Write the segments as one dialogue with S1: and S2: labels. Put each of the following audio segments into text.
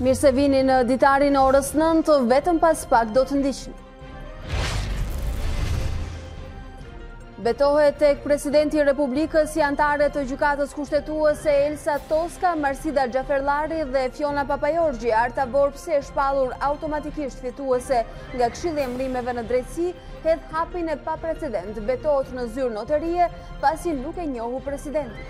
S1: Mirë se vini në ditarin e orës nëntë, vetëm pas pak do të ndiqni. Betohet tek presidenti i Republikës si anëtare të gjykatës kushtetuese Elsa Toska, Marsida Xhaferllari dhe Fiona Papajorgji, Arta Vorpsi e shpalur automatikisht fituese nga këshilli i emërimeve në drejtësi, hedh hapin e paprecedent, betohet në zyrë noterie, pasi nuk e njohu presidenti.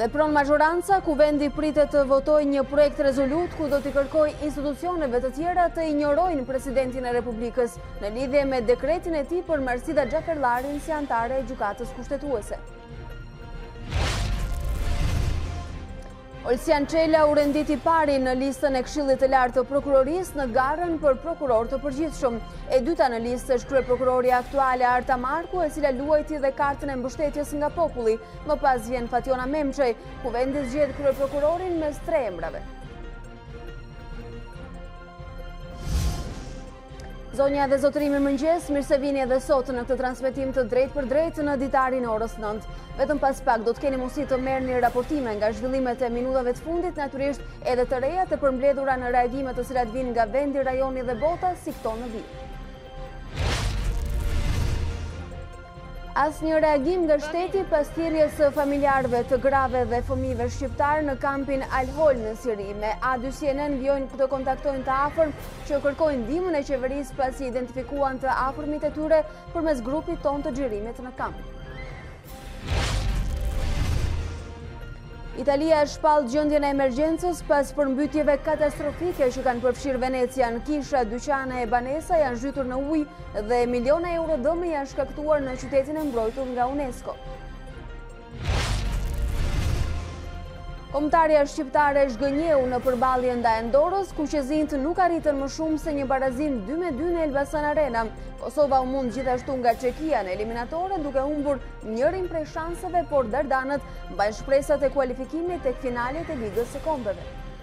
S1: Vepron mazhoranca, kuvendi pritet të votojë një projektrezolutë ku do t'i kërkojë institucioneve të tjera të injorojnë presidentin e Republikës në lidhje me dekretin e tij për Marsida Xhaferllarin si anëtare e gjykatës kushtetuese. Olsian Çela u rendit i pari në listën e Këshillit të Lartë të Prokurorisë në garën për prokuror të përgjithshëm. E dyta në listë është kryeprokurorja aktuale Arta Marku, e cila luajti dhe kartën e mbështetjes nga populli. Më pas vjen Fatjona Memçaj, kuvendi zgjedh kryeprokurorin mes tre emrave. Zonja dhe zotërinj mirëmëngjes, mirë se vini edhe sot në këtë transmetim të drejtpërdrejtë në ditarin e orës nëntë. Vetëm pas pak do të keni mundësi të merrni raportime nga zhvillimet e minutave të fundit, natyrisht edhe të rejat e përmbledhura në reagime të cilat vijnë nga vendi, rajoni dhe bota si këto në vijim. Asnjë reagim nga shteti pas thirrjes së familjarëve të grave dhe fëmijëve shqiptarë në kampin Al Hol në Siri. Me A dy cnn vijojnë të kontaktojnë të afërm që kërkojnë ndihmën e qeverisë pasi identifikuan të afërmit e tyre përmes grupit tonë të xhirimit në kamp. Italia shpall gjendjen e emergjencës pas përmbytjeve katastrofike që kanë përfshirë Venecian, kisha, dyqane e banesa janë zhytur në ujë dhe miliona euro dëme janë shkaktuar në qytetin e mbrojtur nga UNESCO. Kombëtarja shqiptare zhgënjeu në përballjen ndaj Andorrës, kuqezinjtë nuk arritën më shumë se një barazim 2-2 në Elbasan Arena. Kosova u mund gjithashtu nga Çekia në eliminatore duke humbur njërin prej shanseve, por Dardanët mbajnë shpresat e kualifikimit te finalet e ligës së kombeve.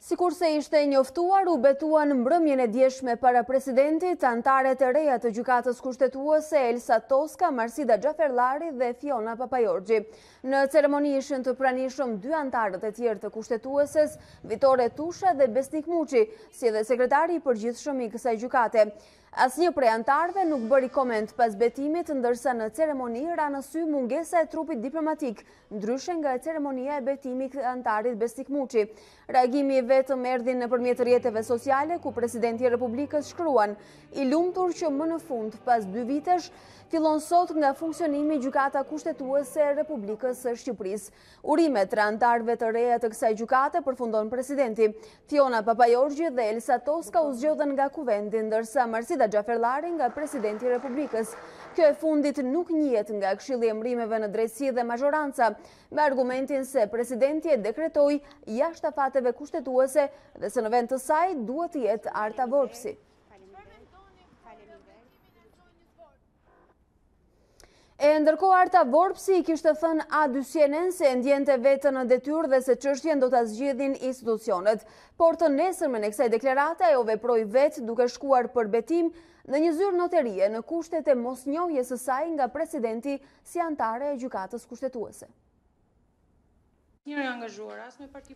S1: Sikurse ishte njoftuar, u betuan mbrëmjen e djeshme para presidentit, anëtaret e reja të Gjykatës Kushtetuese, Elsa Toska, Marsida Xhaferllari dhe Fiona Papajorgji. Në ceremoni ishin të pranishëm dy anëtarët e tjerë të Kushtetueses, Vitore Tusha dhe Besnik Muçi, si dhe sekretari i përgjithshëm i kësaj gjykate. Asnjë prej anëtarëve nuk bëri koment pas betimit, ndërsa në ceremoni ra në sy mungesa e trupit diplomatik, ndryshe nga ceremonia e betimit të anëtarit Besnik Muçi. Reagimi i vetëm erdhi nëpërmjet rrjeteve sociale, ku presidenti i Republikës shkruan, I lumtur që më në fund, pas dy vitesh, fillon sot nga funksionimi Gjykata Kushtetuese e Republikës së Shqipërisë. Urime tre anëtareve të reja të kësaj gjykate, përfundon presidenti. Fiona Papajorgji dhe Elsa Toska u zgjodhën nga kuvendi, ndërsa Marsida Xhaferllari nga presidenti i Republikës. Kjo e fundit nuk njihet nga Këshilli i Emërimeve në Drejtësi dhe mazhoranca, me argumentin se presidenti e dekretoi jashtë afateve kushtetuese dhe se në vend të saj duhet të jetë Arta Vorpsi. E ndërkohë Arta Vorpsi i kishte thënë A dy CNN se e ndjente veten në detyrë dhe se çështjen do ta zgjidhin institucionet. Por të nesërmen e kësaj deklarate ajo veproi vetë duke shkuar për betim në një zyrë noterie në kushtet e mosnjohjes së saj nga presidenti si anëtare e Gjykatës Kushtetuese.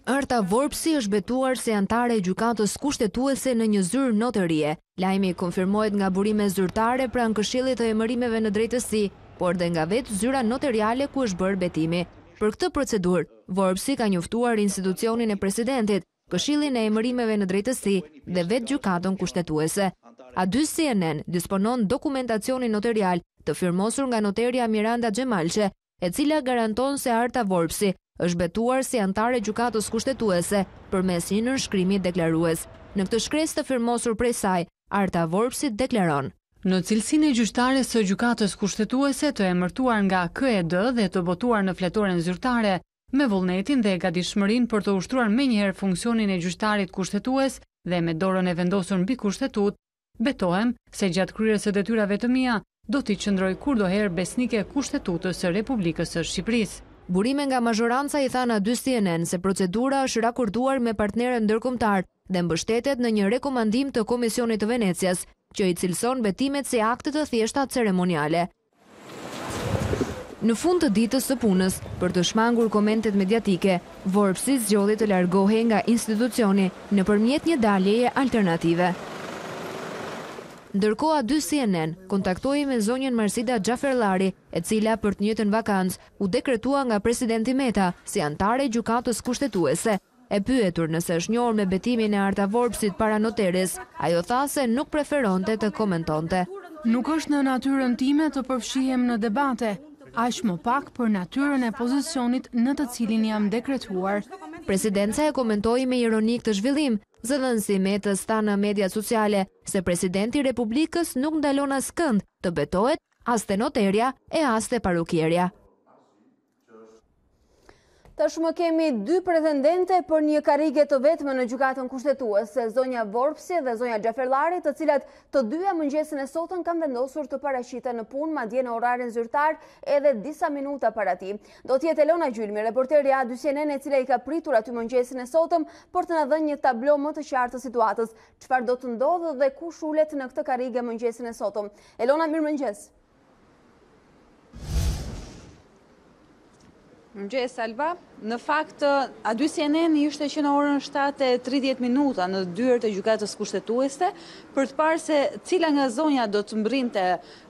S2: Arta Vorpsi është betuar si anëtare e Gjykatës Kushtetuese në një zyrë noterie. Lajmi konfirmohet nga burime zyrtare pranë Këshillit të Emërimeve në Drejtësi, por dhe nga vetë zyra noteriale ku është bërë betimi. Për këtë procedurë, Vorpsi ka njoftuar institucionin e Presidentit, Këshillin e Emërimeve në Drejtësi dhe vetë Gjykatën Kushtetuese. A dy cnn disponon dokumentacionin noterial të firmosur nga noterja Miranda Xhemalçe e cila garanton se Arta Vorpsi është betuar si anëtare e Gjykatës Kushtetuese përmes një nënshkrimi deklarues. Në këtë shkresë të firmosur prej saj, Arta Vorpsi deklaron.
S3: Në cilësinë e gjyqtares së Gjykatës Kushtetuese të emërtuar nga KED dhe të botuar në fletoren zyrtare, me vullnetin dhe gatishmërinë për të ushtruar menjëherë funksionin e gjyqtarit kushtetues dhe me dorën e vendosur mbi Kushtetutë, Betohem, se gjatë kryerjes së detyrave të mia, do t'i qëndroj kurdoherë besnike Kushtetutës së Republikës së Shqipërisë.
S2: Burime nga mazhoranca i thanë A dy cnn se procedura është rakorduar me partnerët ndërkombëtarë dhe mbështetet në një rekomandim të Komisionit të Venecias, që i cilëson betimet si akte të thjeshta ceremoniale. Në fund të ditës së punës, për të shmangur komentet mediatike, Vorpsi zgjodhi të largohej nga institucioni nëpërmjet një daljeje alternative. Ndërkohë A dy cnn kontaktoi me zonjën Marsida Xhaferllari, e cila për të njëjtën vakancë u dekretua nga presidenti Meta si anëtare e Gjykatës Kushtetuese. E pyetur nëse është njohur me betimin e Arta Vorpsit para noteres, ajo tha se nuk preferonte të komentonte.
S3: Nuk është në natyrën time të përfshihem në debate, aq më pak për natyrën e pozicionit në të cilin jam dekretuar.
S2: Presidenca e komentoi me ironi këtë zhvillim, zëdhënësi i Metës tha në mediat sociale se Presidenti i Republikës nuk ndalon askënd të betohet as te noterja e as te
S1: parukierja. Tashmë kemi dy pretendente për një karrige të vetme në gjykatën kushtetuese, zonja Vorpsi dhe zonja Xhaferllari, të cilat të dyja mëngjesin e sotëm kanë vendosur të paraqiten në punë madje në orarin zyrtar edhe disa minuta para tij. Do të jetë Elona Gjylmi, reporterja e A2 CNN e cila i ka pritur aty mëngjesin e sotëm për të na dhënë një tablo më të qartë të situatës, çfarë do të ndodhë dhe kush ulet në këtë karrige mëngjesin e sotëm. Elona, mirëmëngjes! Mëngjes
S4: Alba, në fakt A2 CNN ishte që në orën 7:30 minuta në dyert e gjykatës kushtetuese për të parë se cila nga zonjat do të mbërrinte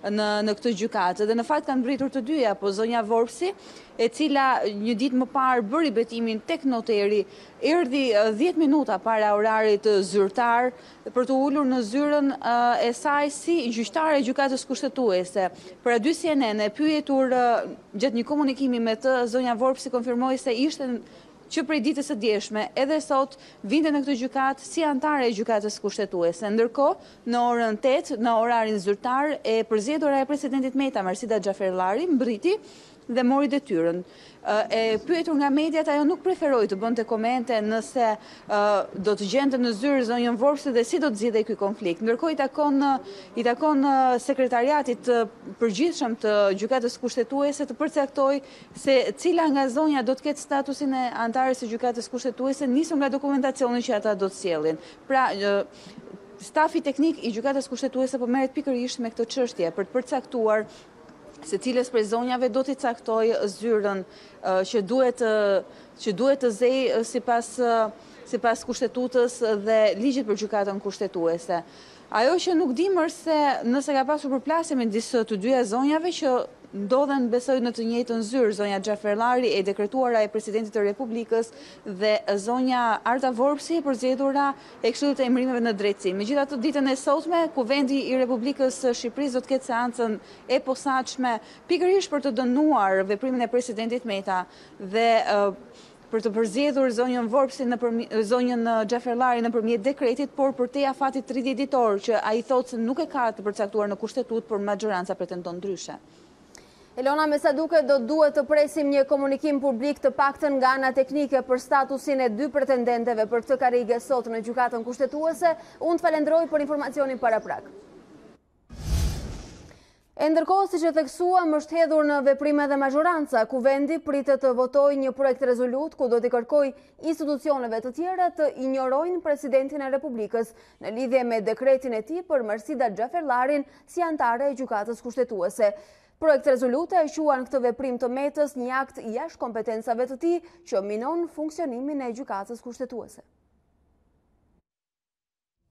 S4: në në këtë gjykatë dhe në fakt kanë mbërritur të dyja, po zonja Vorpsi, e cila një ditë më parë bëri betimin tek noteri, erdhi 10 minuta para orarit zyrtar dhe për t'u ulur në zyrën e saj si gjyqtare e Gjykatës Kushtetuese. Për A2 CNN e pyetur gjatë një komunikimi me të, zonja Vorpsi konfirmoi se ishte që prej ditës së djeshme, edhe sot, vinte në këtë gjykatë si anëtare e Gjykatës Kushtetuese. Ndërkohë, në orën tetë, në orarin zyrtar, e përzgjedhura e presidentit Meta, Marsida Xhaferllari, mbërriti dhe mori detyrën. E pyetur nga mediat, ajo nuk preferoi të bënte komente nëse do të gjente në zyrë zonjën Vorpsi dhe si do të zgjidhej ky konflikt. Ndërkohë i takon i takon Sekretariatit të Përgjithshëm të Gjykatës Kushtetuese të përcaktojë se cila nga zonjat do të ketë statusin e anëtares së Gjykatës Kushtetuese, nisur nga dokumentacioni që ata do të sjellin. Pra, stafi teknik i Gjykatës Kushtetuese po merret pikërisht me këtë çështje për të përcaktuar se cilës prej zonjave do t'i caktojë zyrën që duhet që duhet të zejë sipas sipas Kushtetutës dhe Ligjit për Gjykatën Kushtetuese. Ajo që nuk dimë është se nëse ka pasur përplasje midis të dyja zonjave që ndodhen besoj në të njëjtën zyrë, zonja Xhaferllari e dekretuara e Presidentit të Republikës dhe zonja Arta Vorpsi e përzgjedhura e Këshillit të Emërimeve në Drejtësi. Megjithatë, ditën e sotme, Kuvendi i Republikës së Shqipërisë do të ketë seancën e posaçme, pikërisht për të dënuar veprimin e presidentit Meta dhe për të përzgjedhur zonjën Vorpsi nëpërmjet, zonjën Xhaferllari nëpërmjet dekretit, por përtej afatit tridhjetë ditor që ai thotë se nuk e ka të përcaktuar në Kushtetutë, por mazhoranca pretendon ndryshe.
S1: Elona me sa duket do të duhet të presim një komunikim publik të paktën nga ana teknike për statusin e dy pretendenteve për këtë karrige sot në Gjykatën Kushtetuese. Unë të falënderoj për informacionin paraprak. E ndërkohë siç e theksuam është hedhur në veprim edhe mazhoranca, Kuvendi pritet të votojë një projektrezolutë ku do t'i kërkojë institucioneve të tjera të injorojnë presidentin e Republikës në lidhje me dekretin e tij për Marsida Xhaferllarin si anëtare e Gjykatës Kushtetuese. Projekt-rezoluta e quan këtë veprim të Metës një akt jashtë kompetencave të tij që minon funksionimin e Gjykatës Kushtetuese.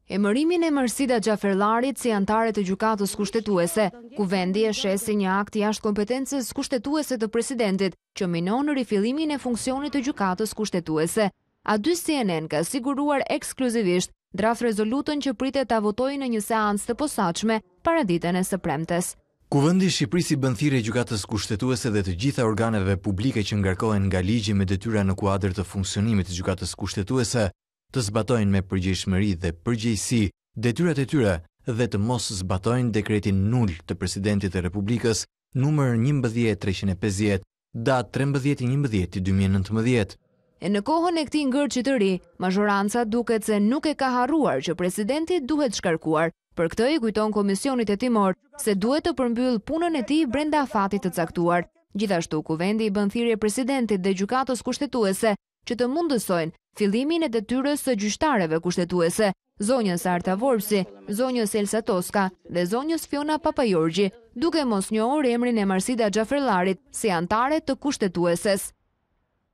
S2: Emërimin e Marsida Xhaferllarit si anëtare të Gjykatës Kushtetuese, Kuvendi e sheh si një akt jashtë kompetencës kushtetuese të Presidentit që minon rifillimin e funksionit të Gjykatës Kushtetuese. A dy cnn ka siguruar ekskluzivisht draft-rezolutën që pritet ta votojë në një seancë të posaçme paraditën e së premtes.
S5: Kuvendi i Shqipërisë i bën thirrje Gjykatës Kushtetuese dhe të gjitha organeve publike që ngarkohen nga ligji me detyra në kuadër të funksionimit të Gjykatës Kushtetuese të zbatojnë me përgjegjshmëri dhe përgjegjësi detyrat e tyre dhe të mos zbatojnë dekretin nul të Presidentit të Republikës numër njëmbëdhjetë mijë e treqind e pesëdhjetë Datë trembëdhjetë i njëmbëdhjetë dy mijë
S2: e nëntëmbëdhjetë. E në kohën e këtij ngërçi të ri, mazhoranca duket se nuk e ka harruar që presidenti duhet shkarkuar. Për këtë i kujton komisionit hetimor se duhet të përmbyllë punën e tij brenda afatit të caktuar. Gjithashtu, Kuvendi i bën thirrje presidentit dhe Gjykatës Kushtetuese që të mundësojnë fillimin e detyrës së gjyqtareve kushtetuese, zonjës Arta Vorpsi, zonjës Elsa Toska dhe zonjës Fiona Papajorgji, duke mos njohur emrin e Marsida Xhaferllarit si anëtare të Kushtetueses.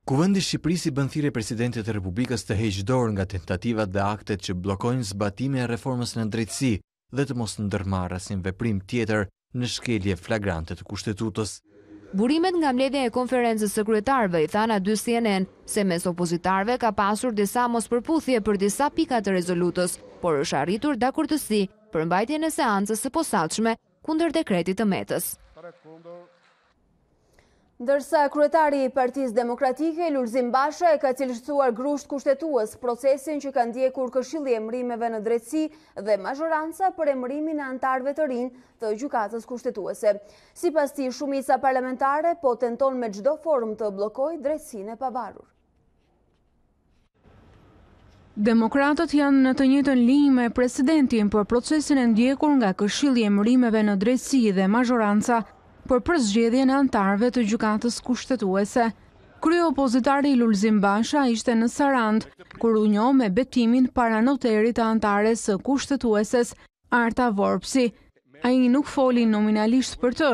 S5: Kuvendi i Shqipërisë i bën thirrje Presidentit të Republikës të heqë dorë nga tentativat dhe aktet që bllokojnë zbatimin e reformës në drejtësi, dhe të mos ndërmarrë asnjë veprim tjetër në shkelje flagrante të Kushtetutës.
S2: Burimet nga mbledhja e Konferencës së Kryetarëve i thanë A dy cnn se mes opozitarëve ka pasur disa mospërputhje për disa pika të rezolutës, por është arritur dakordësi për mbajtjen e seancës së posaçme kundër dekretit të Metës.
S1: Ndërsa kryetari i Partisë Demokratike, Lulzim Basha, e ka cilësuar grusht kushtetues procesin që ka ndjekur Këshilli i Emërimeve në drejtësi dhe mazhoranca për emërimin e anëtarëve të rinj të Gjykatës Kushtetuese. Sipas tij, shumica parlamentare po tenton me çdo formë të bllokojë drejtësinë e pavarur.
S6: Demokratët janë në të njëjtën linjë me presidentin për procesin e ndjekur nga Këshilli i Emërimeve në Drejtësi dhe mazhoranca për përzgjedhjen e anëtarëve të Gjykatës Kushtetuese. Kryeopozitari Lulzim Basha ishte në Sarandë, kur u njoh me betimin para noterit të anëtares së Kushtetueses, Arta Vorpsi. Ai nuk foli nominalisht për të,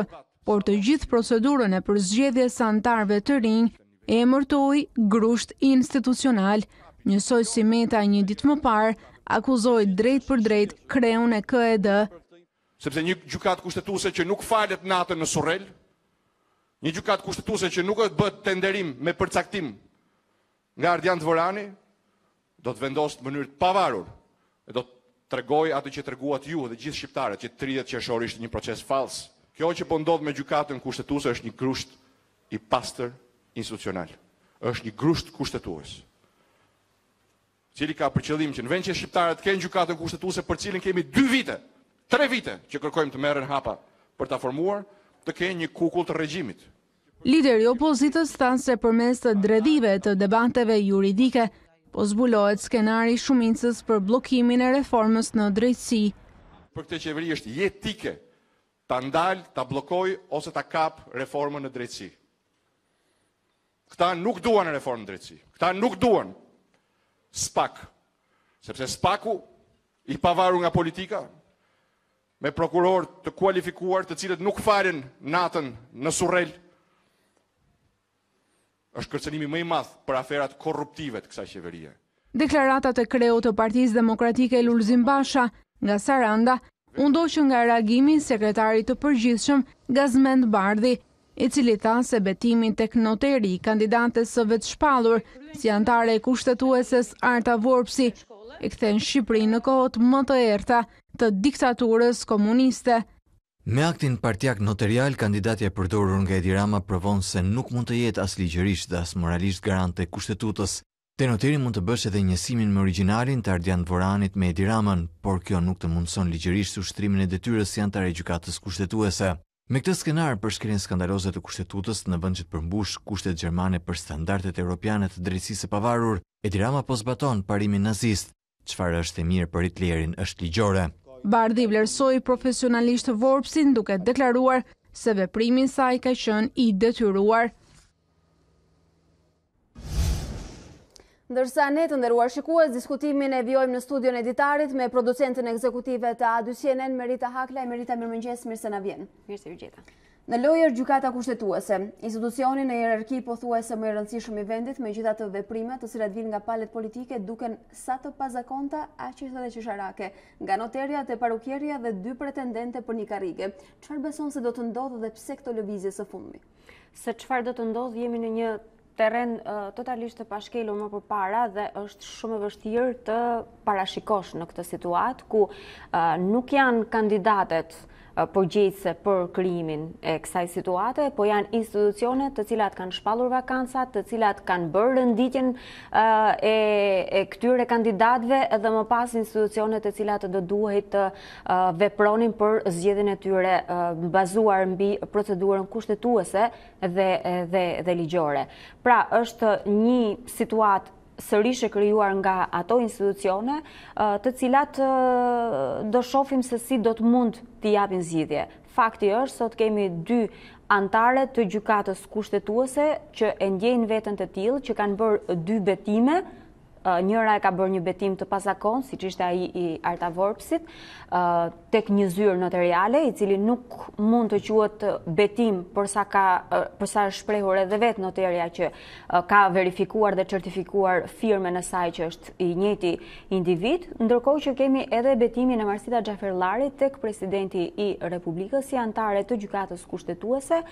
S6: por të gjithë procedurën e përzgjedhjes së anëtarëve të rinj e emërtoi grusht institucional, njësoj si Meta një ditë më parë akuzoi drejtpërdrejt kreun e KED.
S7: Sepse një Gjykatë Kushtetuese që nuk falet natën në Surrel, një Gjykatë Kushtetuese që nuk është, bëhet tenderim me përcaktim Nga Ardian Dvorani do të vendosë në mënyrë të pavarur e do të tregojë atë që treguat ju dhe gjithë shqiptarët që tridhjetë qershor ishte një proces fals. Kjo që po ndodh me Gjykatën Kushtetuese është një grusht i pastër institucional. Është një grusht kushtetues. I cili ka për qëllim që në vend që shqiptarët të kenë Gjykatën Kushtetuese për cilën kemi dy vite, tre vite që kërkojmë të merren hapa për ta formuar, të kenë një kukull të regjimit.
S6: Lideri i opozitës tha se përmes dredhive të debateve juridike, po zbulohet skenari i shumicës për bllokimin e reformës në drejtësi.
S7: Për këtë qeveri është jetike ta ndalë, ta bllokojë ose ta kapë reformën në drejtësi. Këta nuk duan reformë në drejtësi. Këta nuk duan spak. Sepse spaku, i pavarur nga politika, me prokurorë të kualifikuar të cilët nuk falen natën në Surrel, është kërcënimi më i madh për aferat korruptive të kësaj qeverie.
S6: Deklaratat e kreut të Partisë Demokratike Lulzim Basha nga Saranda u ndoqën nga reagimi i sekretarit të përgjithshëm Gazmend Bardhi, i cili tha se betimi tek noteri i kandidates së vetëshpallur si anëtare e Kushtetueses Arta Vorpsi e kthen Shqipërinë në kohët më të errëta të diktaturës komuniste.
S5: Me aktin partiak noterial, kandidatja e përdorur nga Edi Rama provon se nuk mund të jetë as ligjërisht dhe as moralisht garant e Kushtetutës. Te noteri mund të bësh edhe njësimin me origjinalin të Ardian Dvoranit me Edi Ramën, por kjo nuk të mundëson ligjërisht ushtrimin e detyrës si anëtare e Gjykatës Kushtetuese. Me këtë skenar për shkrirjen skandaloze të Kushtetutës në vend që të përmbushë kushtet gjermane për standardet europiane të drejtësisë së pavarur, Edi Rama po zbaton parimin nazist, Çfarë është e mirë për Hitlerin është ligjore.
S6: Bardhi vlerësoi profesionalisht Vorpsin duke deklaruar se veprimi i saj ka qenë i detyruar.
S1: Ndërsa ne të nderuar shikues, diskutimin e vijojmë në studion e ditarit me producenten ekzekutive të A2CNN, Merita Haklaj. Merita, mirëmëngjes, mirë se na vjen.
S8: Mirë se ju gjeta.
S1: Në lojë Gjykata Kushtetuese, institucioni në hierarki pothuajse më i rëndësishëm i vendit megjithatë veprimet të cilat vijnë nga palët politike duken sa të pazakonta aq edhe qesharake, nga noterja te parukierja dhe dy pretendente për një karrige. Çfarë beson se do të ndodhë dhe pse këto lëvizje së fundmi?
S8: Se çfarë do të ndodhë, jemi në një terren totalisht të pashkelur më përpara dhe është shumë e vështirë të parashikosh në këtë situatë ku nuk janë kandidatet përgjegjëse për krijimin e kësaj situate, po janë institucionet të cilat kanë shpallur vakancat, të cilat kanë bërë renditjen e këtyre kandidatëve edhe më pas institucionet të cilat do duhej të vepronin për zgjedhjen e tyre bazuar mbi procedurën kushtetuese dhe dhe dhe ligjore. Pra, është një situatë sërish e krijuar nga ato institucione, të cilat do shofim se si do të mund të japin zgjidhje. Fakti është, sot kemi dy anëtare të gjykatës kushtetuese që e ndjejnë veten të tillë, që kanë bërë dy betime, njëra e ka bërë një betim të pazakontë, siç ishte ai i Arta Vorpsit, tek një zyrë noteriale, i cili nuk mund të quhet betim për sa është shprehur edhe vetë noterja që ka verifikuar dhe certifikuar firmën e saj që është i njëjti individ, ndërkohë që kemi edhe betimin e Marsida Xhaferllarit tek presidenti i Republikës, si anëtare të gjykatës kushtetuese,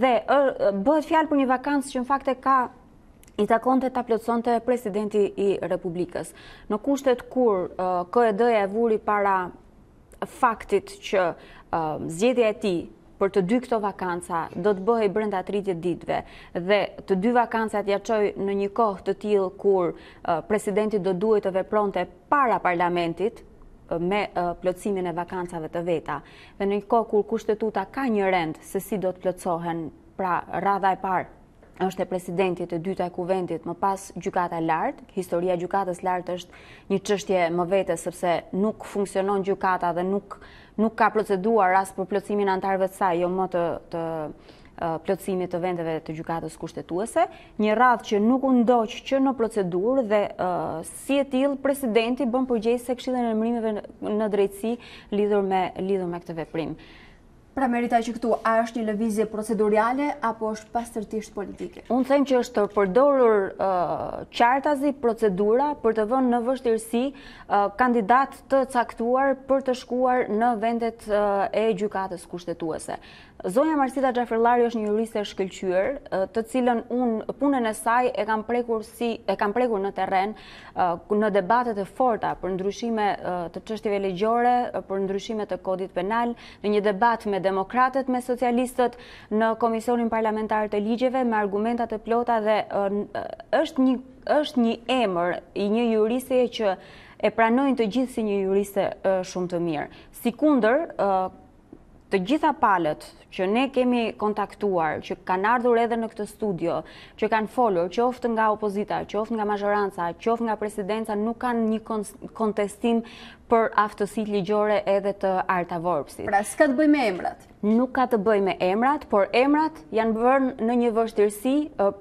S8: dhe bëhet fjalë për një vakancë që në fakt e ka i takonte ta plotësonte presidenti i Republikës. Në kushtet kur KED-ja e vuri para faktit që zgjedhja e tij për të dy këto vakanca do të bëhej brenda 30 ditëve dhe të dy vakancat ia çoi në një kohë të tillë kur presidenti do duhej të vepronte para parlamentit me plotësimin e vakancave të veta dhe në një kohë kur kushtetuta ka një rend se si do të plotësohen pra radha e parë është e presidentit e dyta e kuvendit, më pas gjykata e lartë, historia e gjykatës së lartë është një çështje më vete, sepse nuk funksionon gjykata dhe nuk, nuk ka proceduar as për plotësimin e anëtarëve të saj, jo më të, të plotësimit të vendeve të gjykatës kushtetuese, një radhë që nuk u ndoq që në procedurë dhe si e tillë presidenti bën përgjegjës këshillin e emërimeve në drejtësi lidhur me, lidhur me këtë veprim.
S1: Pra Merita, që këtu, a është një lëvizje procedurale, apo është pastërtisht politike?
S8: Unë them që është përdorur qartazi procedura për të vënë në vështirësi kandidatë të caktuar për të shkuar në vendet e gjykatës kushtetuese. Zonja Marsida Xhaferllari është një juriste e shkëlqyer, të cilën unë punën e saj e kam prekur, si, e kam prekur në terren, në debatet e forta për ndryshime të çështjeve ligjore, për ndryshime të kodit penal, Në një debat me demokratët me socialistët në Komisionin Parlamentar të Ligjeve me argumenta të plota dhe është një është një emër i një juristeje që e pranojnë të gjithë si një juriste shumë të mirë. Sikundër, të gjitha palët që ne kemi kontaktuar, që kanë ardhur edhe në këtë studio, që kanë folur, qoftë nga opozita, qoftë nga mazhoranca, qoftë nga presidenca, nuk kanë një kontestim për aftësitë ligjore edhe të Arta Vorpsit.
S1: Pra, s'ka të bëjë me emrat.
S8: Nuk ka të bëjë me emrat, por emrat janë vënë në një vështirësi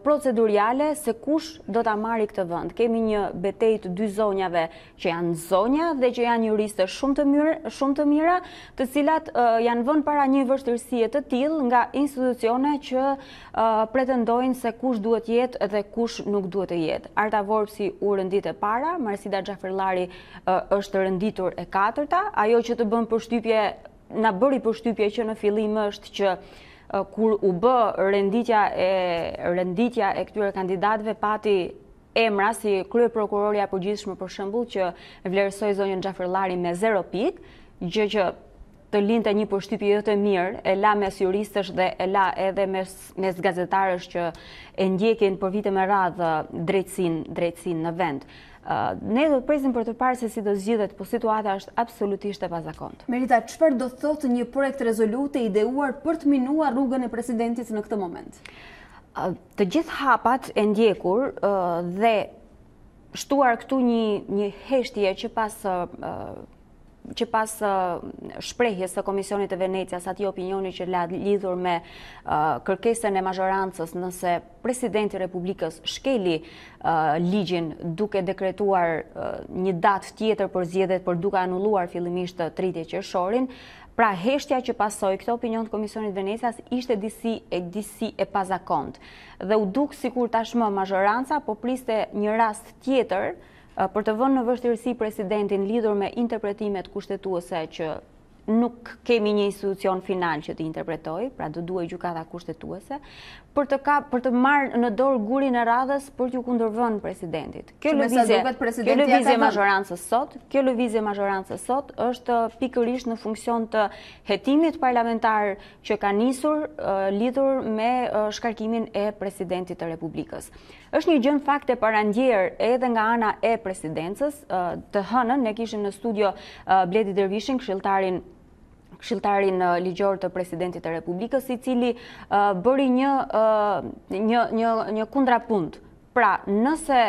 S8: proceduriale se kush do ta marrë këtë vend. Kemi një betejë të dy zonjave që janë zonja dhe që janë juriste shumë të mirë, shumë të mira, të cilat janë vënë para një vështirësie të tillë nga institucione që pretendojnë se kush duhet të jetë dhe kush nuk duhet të jetë. Arta Vorpsi u rendit e para, Marsida Xhaferllari është renditur e katërta. Ajo që të bën përshtypje, na bëri përshtypje që në fillim është që kur u bë renditja e renditja e këtyre kandidatëve pati emra si kryeprokurorja e Përgjithshme për shembull që vlerësoi zonjën Xhaferllari me 0 pikë, gjë që të linte një përshtypje jo të mirë, e la mes juristësh dhe e la edhe mes, mes gazetarësh që e ndjekin për vite me radhë drejtësinë, drejtësinë në vend. Ne do të presim për të parë se si do zgjidhet, po situata është absolutisht e pazakontë.
S1: Merita, çfarë do të thotë një projekt rezolutë e ideuar për të minuar rrugën e presidentit në këtë moment?
S8: Të gjithë hapat e ndjekur dhe shtuar këtu një, një heshtje që pas që pas shprehjes së Komisionit të Venecias, atij opinioni që la lidhur me kërkesën e mazhorancës nëse presidenti i Republikës shkeli ligjin duke dekretuar një datë tjetër për zgjedhjet por duke anulluar fillimisht 30 qershorin, Pra heshtja që pasoi këtë opinion të Komisionit të Venecias ishte disi e disi e pazakontë dhe u duk sikur tashmë mazhoranca po priste një rast tjetër për të vënë në vështirësi presidentin lidhur me interpretimet kushtetuese që nuk kemi një institucion final që t'i interpretojë, pra do duhej gjykata kushtetuese, për të, ka, për të marrë në dorë gurin e radhës për t'iu kundërvënë presidentit. Kjo lëvizje, kjo lëvizje e mazhorancës sot, kjo lëvizje e mazhorancës sot është pikërisht në funksion të hetimit parlamentar që ka nisur lidhur me shkarkimin e presidentit të Republikës. Është një gjë në fakt e parandjerë edhe nga ana e presidencës, të hënën ne kishim në studio Bledi Dervishin, këshilltarin këshilltarin ligjor të presidentit të Republikës, i cili bëri një një një një kundrapunt Pra, nëse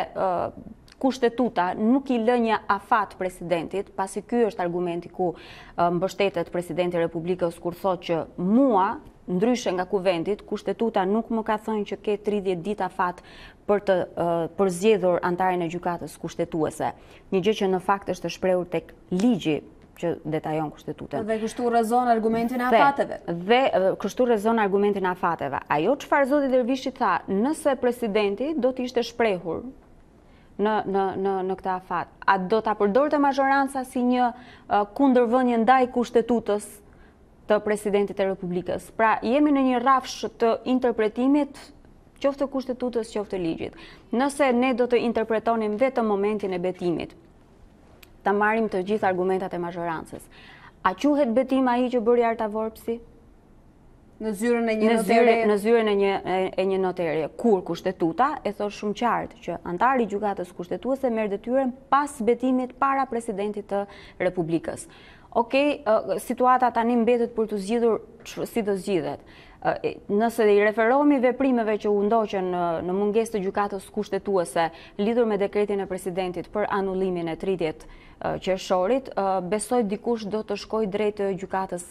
S8: kushtetuta nuk i lë një afat presidentit, pasi ky është argumenti ku mbështetet presidenti i Republikës kur thotë që mua, ndryshe nga kuvendi, kushtetuta nuk më ka thënë që ke 30 ditë afat për të përzgjedhur anëtarin e gjykatës kushtetuese. Një gjë që në fakt është e shprehur tek ligji që detajon kushtetutën.
S1: Dhe kështu rrëzon argumentin e afateve.
S8: Ajo çfarë zoti Dervishi tha, nëse presidenti do të ishte shprehur në këtë afat, a do ta përdorte mazhoranca si një kundërvënie ndaj kushtetutës të presidentit të Republikës. Pra, jemi në një rrafsh të interpretimit qoftë të kushtetutës, qoftë të ligjit. Nëse ne do të interpretonim vetëm momentin e betimit, ta marrim të gjithë argumentat e mazhorancës. A quhet betim ai që bëri Arta Vorpsi
S1: në zyrën e një
S8: notereje? Kur kushtetuta e thotë shumë qartë që anëtari i gjykatës kushtetuese merr detyrën pas betimit para presidentit të Republikës. Okej, situata tani mbetet për t'u zgjidhur si do zgjidhet. Nëse i referohemi veprimeve që u ndoqën në mungesë të gjykatës kushtetuese lidhur me dekretin e presidentit për anullimin e 30 qershorit, besoj dikush do të shkojë drejt gjykatës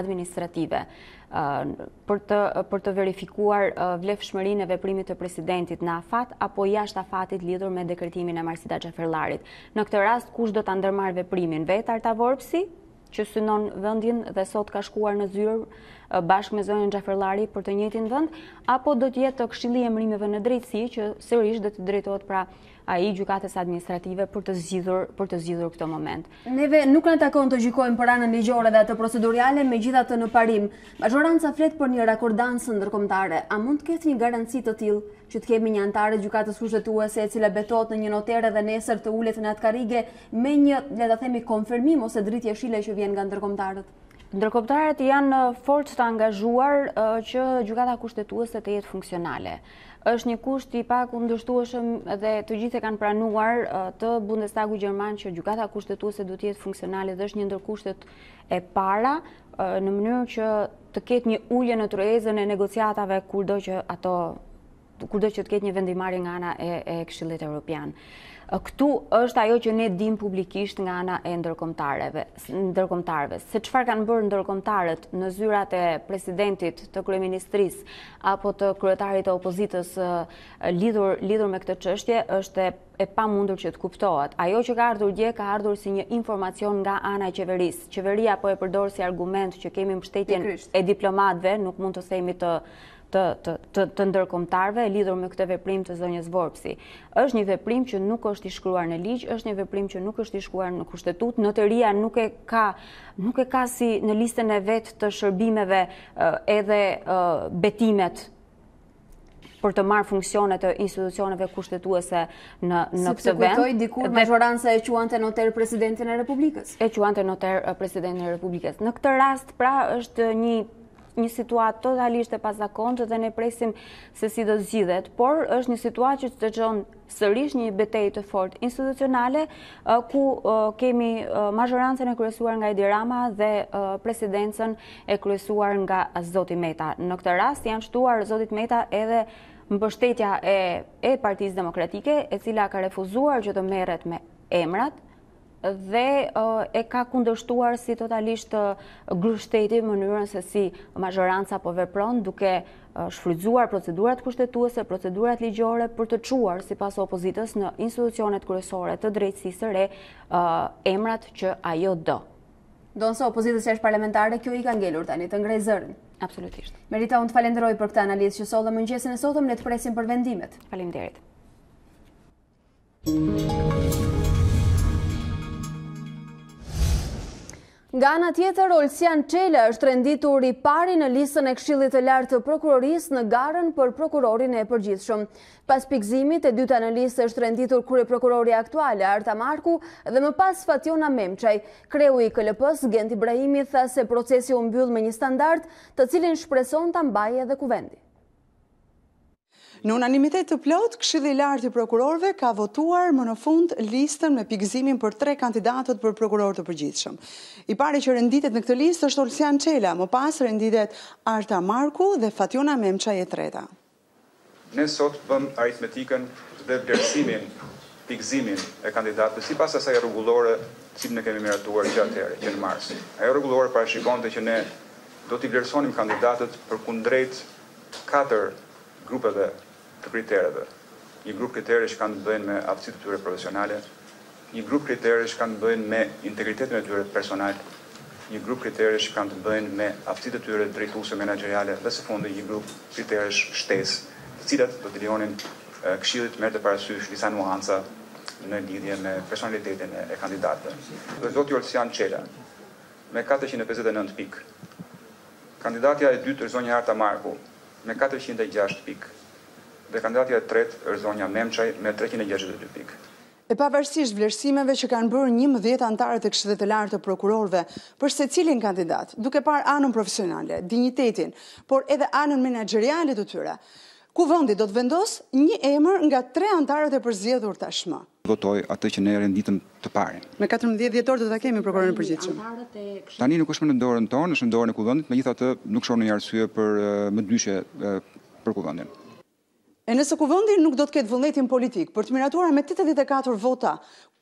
S8: administrative për të verifikuar vlefshmërinë e veprimit të presidentit në afat apo jashtë afatit lidhur me dekretimin e Marsida Xhaferllarit. Në këtë rast kush do ta ndërmarrë veprimin? Vetë Arta Vorpsi që synon vendin dhe sot ka shkuar në zyrë bashkë me zonjën Xhaferllari për të njëjtin vend, apo do të jetë këshilli i emërimeve në drejtësi që sërish do të drejtohet pra ai gjykatës administrative për të zgjidhur këtë moment.
S1: Neve nuk na takon të gjykojmë për anën ligjore dhe atë proceduriale megjithatë në parim. Mazhoranca flet për një rakordancë ndërkombëtare. A mund të ketë një garanci të tillë që të kemi një anëtare të gjykatës kushtetuese e cila betohet në një notere dhe nesër të ulet në atë karrige me një, le ta themi, konfirmim ose dritë jeshile që vjen nga ndërkombëtarët?
S8: Ndërkombëtarët janë fort të angazhuar që gjykata kushtetuese të jetë funksionale. Është një kusht i pakundërshtueshëm dhe të gjithë e kanë pranuar te Bundestagu Gjerman që gjykata kushtetuese duhet të jetë funksionale dhe është një ndër kushtet e para në mënyrë që të ketë një ulje në tryezën e negociatave kurdo që ato kurdo që të ketë një vendimmarrje nga ana e Këshillit Evropian. Këtu është ajo që ne dimë publikisht nga ana e ndërkombëtarëve, se çfarë kanë bërë ndërkombëtarët në zyrat e presidentit, të kryeministrisë apo të kryetarit të opozitës lidhur me këtë çështje, është e pamundur që të kuptohet. Ajo që ka ardhur dje, ka ardhur si një informacion nga ana e qeverisë. Qeveria po e përdor si argument që kemi mbështetjen e diplomatëve, nuk mund të themi të të ndërkombëtarëve lidhur me këtë veprim të zonjës Vorpsi. Është një veprim që nuk është i shkruar në ligj, është një veprim që nuk është i shkruar në kushtetutë, noteria nuk e ka nuk e ka si në listën e vet të shërbimeve edhe betimet për të marrë funksionet të institucioneve kushtetuese në në këtë vend.
S1: Se të kujtoj dikur mazhoranca e quante noter presidentin e Republikës.
S8: E quante noter presidentin e Republikës. Në këtë rast pra është një një situatë totalisht e pazakontë dhe ne presim se si do zgjidhet, por është një situatë që zgjon sërish një betejë të fortë institucionale, ku kemi mazhorancën e kryesuar nga Edi Rama dhe presidencën e kryesuar nga zoti Meta. Në këtë rast janë shtuar zotit Meta edhe mbështetja e Partisë Demokratike, e cila ka refuzuar që të merret me emrat, dhe e ka kundërshtuar si totalisht grusht shteti mënyrën se si mazhoranca po vepron duke shfrytëzuar procedurat kushtetuese, procedurat ligjore për të çuar sipas opozitës në institucionet kryesore të drejtësisë së re emrat që ajo do.
S1: Ndonëse opozitës jashtë parlamentare, kjo i ka ngelur tani, të ngrejë zërin.
S8: Absolutisht.
S1: Merita, unë të falënderoj për këtë analizë që solle mëngjesin e sotëm, le të presim për vendimet.
S8: Faleminderit.
S1: Nga ana tjetër, Olsian Çela është renditur i pari në listën e Këshillit të Lartë të Prokurorisë në garën për prokurorin e përgjithshëm. Pas pikëzimit, e dyta në listë është renditur kryeprokurorja aktuale Arta Marku dhe më pas Fatjona Memçaj. Kreu i KLP-s, Gent Ibrahimi, tha se procesi u mbyll me një standard, të cilin shpreson ta mbajë edhe Kuvendi.
S9: Në unanimitet të plotë, Këshilli i Lartë i Prokurorëve ka votuar më në fund listën me pikëzimin për tre kandidatët për prokuror të përgjithshëm. I pari që renditet në këtë listë është Olsian Çela, më pas renditet Arta Marku dhe Fatjona Memçaj e treta.
S10: Ne sot bëmë aritmetikën dhe vlerësimin, pikëzimin e kandidatëve sipas asaj rregullore të cilën e kemi miratuar që atëherë, që në mars. Ajo rregullore parashikonte që ne do t'i vlerësonim kandidatët përkundrejt katër grupeve të kritereve, një grup kriteresh që kanë të bëjnë me aftësitë e tyre profesionale, një grup kriteresh që kanë të bëjnë me integritetin e tyre personal, një grup kriteresh që kanë të bëjnë me aftësitë e tyre drejtuese menaxheriale dhe së fundi një grup kriteresh shtesë, të cilat do t'i lejonin Këshillit të merrte parasysh disa nuanca në lidhje me personalitetin e kandidatëve. Zoti Olsian Çela, me katërqind e pesëdhjetë e nëntë pikë, Kandidatja e dytë është zonja Arta Marku me katërqind e gjashtë pikë dhe kandidatja e tretë është zonja Memçaj me treqind e gjashtëdhjetë e dy pikë.
S9: E pavarësisht vlerësimeve që kanë bërë njëmbëdhjetë anëtarët e Këshillit të Lartë të Prokurorëve për secilin kandidat, duke parë anën profesionale, dinjitetin, por edhe anën menaxheriale të tyre, Kuvendi do të vendosë një emër nga tre anëtarët e përzgjedhur tashmë.
S10: votojë atë që ne renditëm të parin.
S9: Më katërmbëdhjetë dhjetor do ta kemi prokurorin e përgjithshëm.
S10: Tani nuk është më në dorën tonë, është në dorën e Kuvendit, megjithatë nuk shoh ndonjë arsye për mëdyshje për Kuvendin.
S9: E nëse Kuvendi nuk do të ketë vullnetin politik për të miratuar me tetëdhjetë e katër vota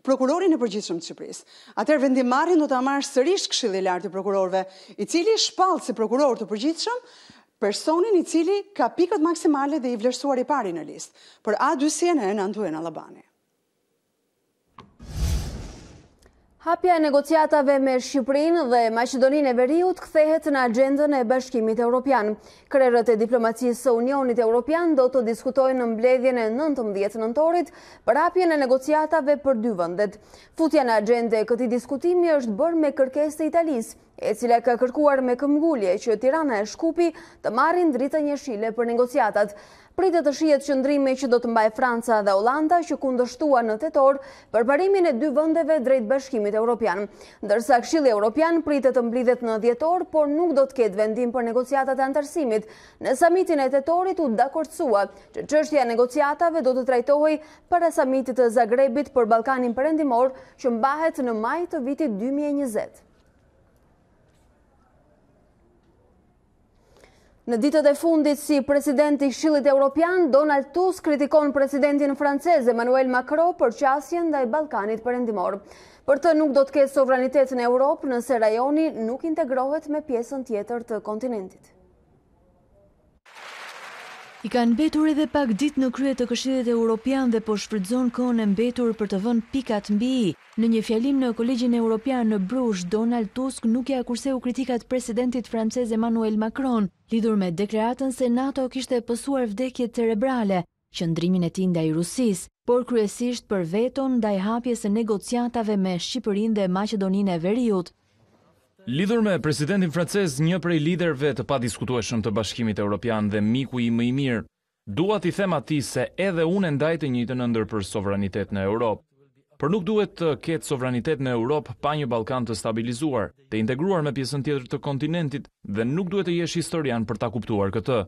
S9: prokurorin e përgjithshëm të Shqipërisë, atëherë vendimmarrjen do ta marrë sërish Këshilli i Lartë i Prokurorëve, i cili shpall si prokuror të përgjithshëm personin i cili ka pikët maksimale dhe i vlerësuar i pari në listë. Për A dy CNN Antuen Allabani.
S1: Hapja e negociatave me Shqipërinë dhe Maqedoninë e Veriut kthehet në agjendën e Bashkimit Europian. Krerët e diplomacisë së Unionit Europian do të diskutojnë në mbledhjen e 19 nëntorit për hapjen e negociatave për dy vendet. Futja në agjendë e këtij diskutimi është bërë me kërkesë të Italisë, e cila ka kërkuar me këmbëngulje që Tirana e Shkupi të marrin dritën jeshile për negociatat. Pritet të shihet qëndrimi që do të mbajë Franca dhe Holanda që kundërshtuan në tetor përparimin e dy vendeve drejt Bashkimit Europian. Ndërsa Këshilli Europian pritet të mblidhet në dhjetor, por nuk do të ketë vendim për negociatat e anëtarësimit. Në samitin e tetorit u dakordësua që çështja e negociatave do të trajtohej para samitit të Zagrebit për Ballkanin Perëndimor që mbahet në maj të vitit 2020. Në ditët e fundit si president i Këshillit Europian, Donald Tusk kritikon presidentin francez Emmanuel Macron për qasjen ndaj Ballkanit Perëndimor. Për të nuk do të ketë sovranitet në Europë nëse rajoni nuk integrohet me pjesën tjetër të kontinentit.
S11: I kanë mbetur edhe pak ditë në krye të Këshillit Europian dhe po shfrytëzon kohën e mbetur për të vënë pikat mbi i. Në një fjalim në Kolegjin Europian në Bruzh, Donald Tusk nuk ia kurseu kritikat presidentit francez Emmanuel Macron lidhur me deklaratën se NATO kishte pësuar vdekje cerebrale, qëndrimin e tij ndaj Rusisë, por kryesisht për veton ndaj hapjes së negociatave me Shqipërinë dhe Maqedoninë e Veriut.
S12: Lidhur me presidentin francez, një prej liderëve të padiskutueshëm të Bashkimit Europian dhe miku im më i mirë, dua t'i them atij se edhe unë e ndaj të njëjtën ëndërr për sovranitet në Europë. Por nuk duhet të ketë sovranitet në Europë pa një Ballkan të stabilizuar, të integruar me pjesën tjetër të kontinentit dhe nuk duhet të jesh historian për ta kuptuar këtë.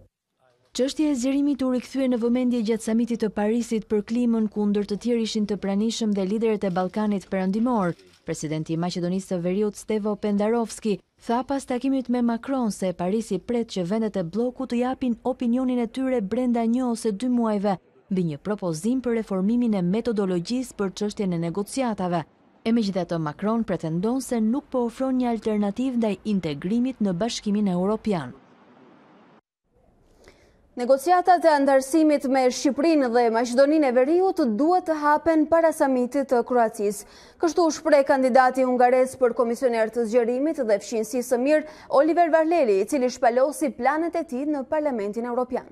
S11: Çështja e zgjerimit u rikthye në vëmendje gjatë samitit të Parisit për klimën, ku ndër të tjerë ishin të pranishëm dhe liderët e Ballkanit Perëndimor. Presidenti i Maqedonisë së Veriut, Stevo Pendarovski, tha pas takimit me Macron se Parisi pret që vendet e bllokut të japin opinionin e tyre brenda një ose dy muajve mbi një propozim për reformimin e metodologjisë për çështjen e negociatave. E megjithatë Macron pretendon se nuk po ofron një alternativë ndaj integrimit në Bashkimin Europian.
S1: Negociatat e anëtarësimit me Shqipërinë dhe Maqedoninë e Veriut duhet të hapen para samitit të Kroacisë. Kështu u shpreh kandidati hungarez për komisioner të zgjerimit dhe fqinjësisë së mirë, Oliver Varhelyi, i cili shpalosi planet e tij në Parlamentin Europian.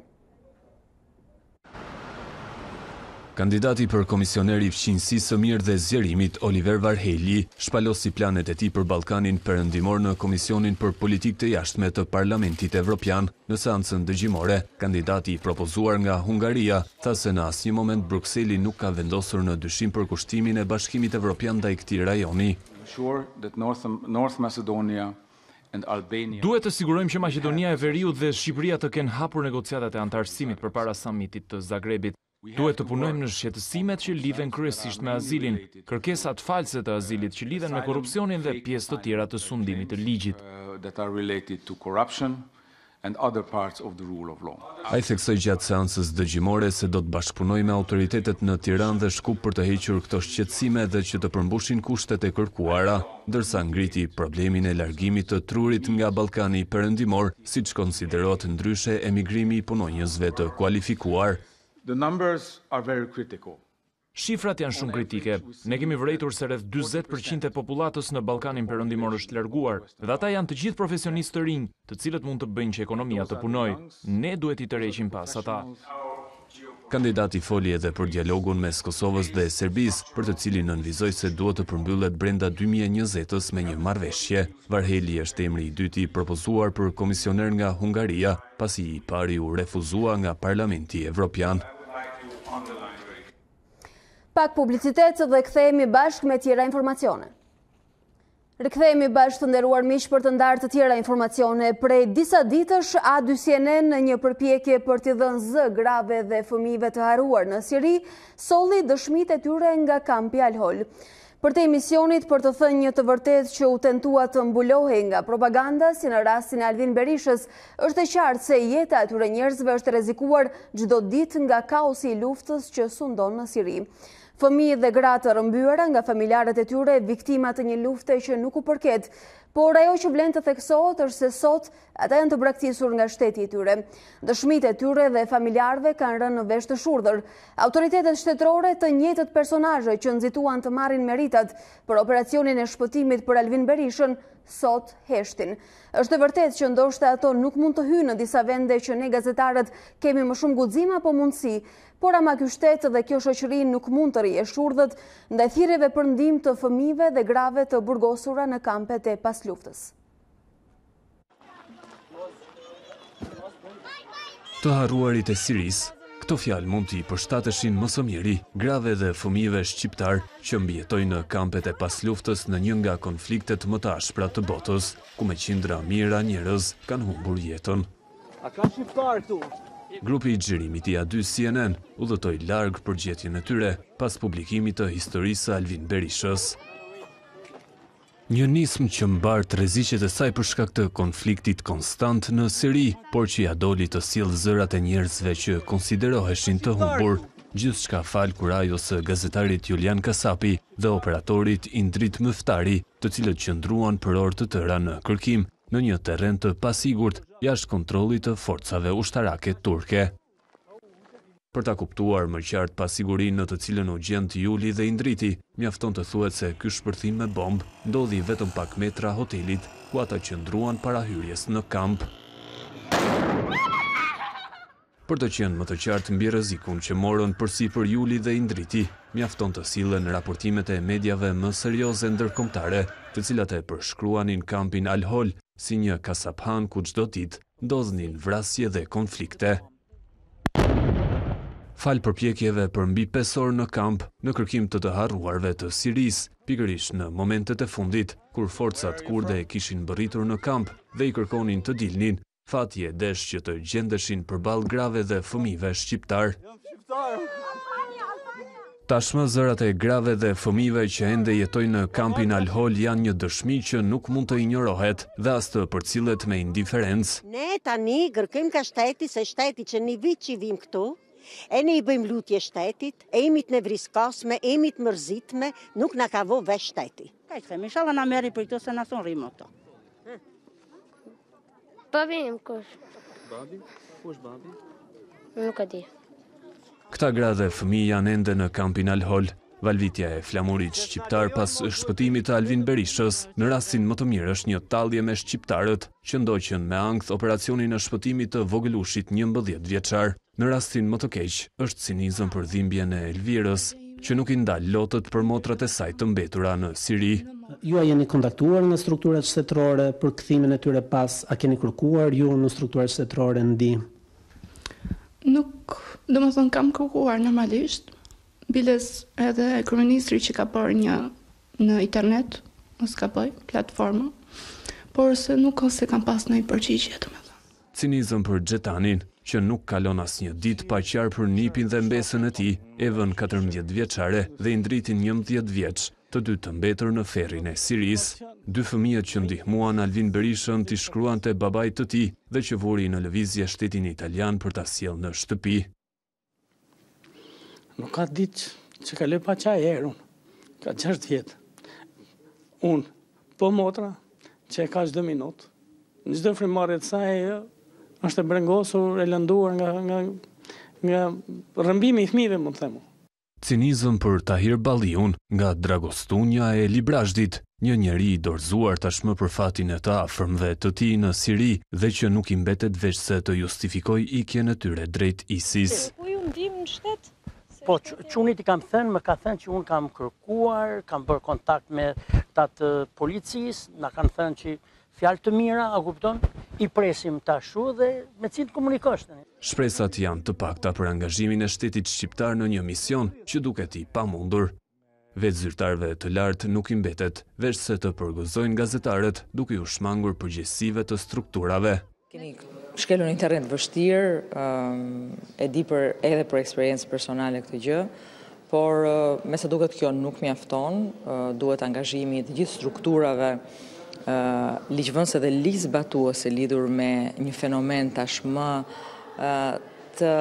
S13: Kandidati për komisioner i fqinjësisë së mirë dhe zgjerimit, Oliver Varhelyi, shpalosi planet e tij për Ballkanin Perëndimor në Komisionin për Politikë të Jashtme të Parlamentit Evropian. Në seancën dëgjimore, kandidati i propozuar nga Hungaria, tha se në asnjë moment Brukseli nuk ka vendosur në dyshim përkushtimin e Bashkimit Evropian ndaj këtij rajoni.
S12: Duhet të sigurojmë që Maqedonia e Veriut dhe Shqipëria të kenë hapur negociatat e anëtarësimit përpara samitit të Zagrebit. Duhet të punojmë në shqetësimet që lidhen kryesisht me azilin, kërkesat false të azilit që lidhen me korrupsionin dhe pjesë të tjera të sundimit të ligjit.
S13: and other parts of the rule of law. Ai theksoi gjatë seancës dëgjimore se do të bashkëpunojë me autoritetet në Tiranë dhe Shkup për të hequr këto shqetësime dhe që të përmbushin kushtet e kërkuara, ndërsa ngriti problemin e largimit të trurit nga Ballkani Perëndimor, siç konsiderohet ndryshe emigrimi i punonjësve të kualifikuar.
S12: The numbers are very critical. Shifrat janë shumë kritike. Ne kemi vërejtur se rreth dyzet për qind e popullatës në Ballkanin Perëndimor është larguar, dhe ata janë të gjithë profesionistë të rinj, të cilët mund të bëjnë që ekonomia të punojë. Ne duhet t'i tërheqim pas ata.
S13: Kandidati foli edhe për dialogun mes Kosovës dhe Serbisë, për të cilin nënvizoi se duhet të përmbyllet brenda dy mijë e njëzetës me një marrëveshje. Varhelyi është emri i dytë i propozuar për komisioner nga Hungaria. pasi i pari u refuzua nga Parlamenti Evropian.
S1: Pak publicitet dhe kthehemi bashkë me tjera informacione. Rikthehemi bashkë të nderuar miq për të ndarë të tjera informacione. Prej disa ditësh A dy CNN në një përpjekje për t'i dhënë zë grave dhe fëmijëve të harruar në Siri, solli dëshmitë e tyre nga kampi Al-Hol. Përtej misionit për të thënë një të vërtetë që u tentua të mbulohej nga propaganda si në rastin e Alvin Berishës, është e qartë se jeta e atyre njerëzve është rrezikuar çdo ditë nga kaosi i luftës që sundon në Siri. Fëmijë dhe gra të rrëmbyera nga familjarët e tyre, viktima të një lufte që nuk u përket. Por ajo që vlen të theksohet është se sot Ata janë të braktisur nga shteti i tyre. Dëshmitë e tyre dhe familjarëve kanë rënë në vesh të shurdhër. Autoritetet shtetërore të njëjtët personazhe që nxituan të marrin meritat për operacionin e shpëtimit për Alvin Berishën, sot heshtin. Është e vërtetë që ndoshta ato nuk mund të hyjnë në disa vende që ne gazetarët kemi më shumë guxim apo mundësi, por ama ky shtet dhe kjo shoqëri nuk mund të rrijë e shurdhët ndaj thirrjeve për ndihmë të fëmijëve dhe grave të burgosura në kampet e pasluftës.
S13: Të harruarit e Sirisë, këto fjalë mund t'i përshtateshin më së miri grave dhe fëmijëve shqiptarë që mbijetojnë në kampet e pasluftës në një nga konfliktet më të ashpra të botës, ku me qindra mijëra njerëz kanë humbur jetën. A ka shqiptarë këtu? Grupi i xhirimit i A2 CNN udhëtoi larg për gjetjen e tyre pas publikimit të historisë së Alvin Berishës. Një nismë që mbart rreziqet e saj për shkak të konfliktit konstant në Siri, por që ia doli të sjellë zërat e njerëzve që konsideroheshin të humbur, gjithçka falë kurajos së gazetarit Julian Kasapi dhe operatorit Indrit Myftari, të cilët qëndruan për orë të tëra në kërkim në një terren të pasigurt jashtë kontrollit të forcave ushtarake turke. Për ta kuptuar më qartë pasigurinë në të cilën u gjendën Juli dhe Indriti, mjafton të thuhet se ky shpërthim me bombë ndodhi vetëm pak metra hotelit ku ata qëndruan para hyrjes në kamp. Për të qenë më të qartë mbi rrezikun që morën përsipër Juli dhe Indriti, mjafton të sillen raportimet e mediave më serioze ndërkombëtare, të cilat e përshkruanin kampin Al-Hol si një kasaphanë ku çdo ditë Ndodhnin vrasje dhe konflikte. Falë përpjekjeve për mbi pesë orë në kamp, në kërkim të të harruarve të Sirisë, pikërisht në momentet e fundit, kur forcat kurde kishin mbërritur në kamp dhe i kërkonin të dilnin, fati e desh që të gjendeshin përballë grave dhe fëmijëve shqiptarë. Tashmë zërat e grave dhe fëmijëve që ende jetojnë në kampin Al Hol janë një dëshmi që nuk mund të injorohet dhe as të përcillet me indiferencë.
S14: Ne tani kërkojmë nga shteti se shteti që një vit që i vijmë këtu, e ne i bëjmë lutje shtetit, e jemi të nevrikosme, e jemi të mërzitme, nuk na ka vënë vesh shteti.
S15: Ka i themi, ishalla na merr prej këtu se na thonë rrimë o të.
S16: Babi im kush?
S13: Babi? Kush babi?
S16: Nuk e di.
S13: Këta gra dhe fëmijë janë ende në kampin Alhol, valvitja e flamurit shqiptar pas shpëtimit të Alvin Berishës, në rastin më të mirë është një tallje me shqiptarët që ndoqën me ankth operacionin e shpëtimit të vogëlushit njëmbëdhjetëvjeçar. Në rastin më të keq, është cinizëm për dhimbjen e Elvirës, që nuk i ndal lotët për motrat e saj të mbetura në Siri.
S17: Ju a jeni kontaktuar nga strukturat shtetërore për kthimin e tyre pas, a keni kërkuar ju në strukturat shtetërore ndihmë?
S18: Nuk, domethënë kam kërkuar normalisht, biles edhe kryeministri që ka bërë një në internet, mos gaboj, platformë, porse nuk ose s'kam pas ndonjë përgjigje, domethënë.
S13: Cinizëm për Xhetanin, që nuk kalon asnjë ditë pa qarë për nipin dhe mbesën e tij, Evën katërmbëdhjetë vjeçare dhe Endritin njëmbëdhjetë vjeç, të dy të mbetur në ferrin e Sirisë. Dy fëmijët që ndihmuan Alvin Berishën t'i shkruante babait të tij dhe që vuri në lëvizje shtetin italian për ta sjellë në shtëpi.
S19: Nuk ka ditë që kaloj pa qa një herë unë. Ka gjashtë vjetë. Unë, po motra, që e ka çdo minutë. Në çdo frymarrje të saj, ajo është e brengosur, e lënduar nga, nga, nga rrëmbimi i fmijve, mund të themi.
S13: Cinizëm për Tahir Balliun nga Dragostunja e Librazhdit, një njeri i dorëzuar tashmë për fatin e të afërmve të tij në Siri dhe që nuk i mbetet veçse të justifikojë ikjen e tyre drejt ISIS.
S15: Kërkuat ju ndihmë në shtet?
S19: Po, çunit i kam thënë, më ka thënë që unë kam kërkuar, kam bërë kontakt me këta të policisë, na kanë thënë që Fjalë të mira, a kupton? I presim tashu dhe me cilë të komunikosh tani.
S13: Shpresat janë të pakta për angazhimin e shtetit shqiptar në një mision që duket i pamundur. Vetë zyrtarëve të lartë nuk i mbetet, veçse të përgëzojnë gazetarët duke iu shmangur përgjegjësive të strukturave.
S20: Keni shkelur një terren të vështirë, e di për edhe për eksperiencë personale këtë gjë, por me sa duket kjo nuk mjafton, duhet angazhimi i të gjithë strukturave ligjvënëse dhe ligjzbatuese lidhur me një fenomen tashmë të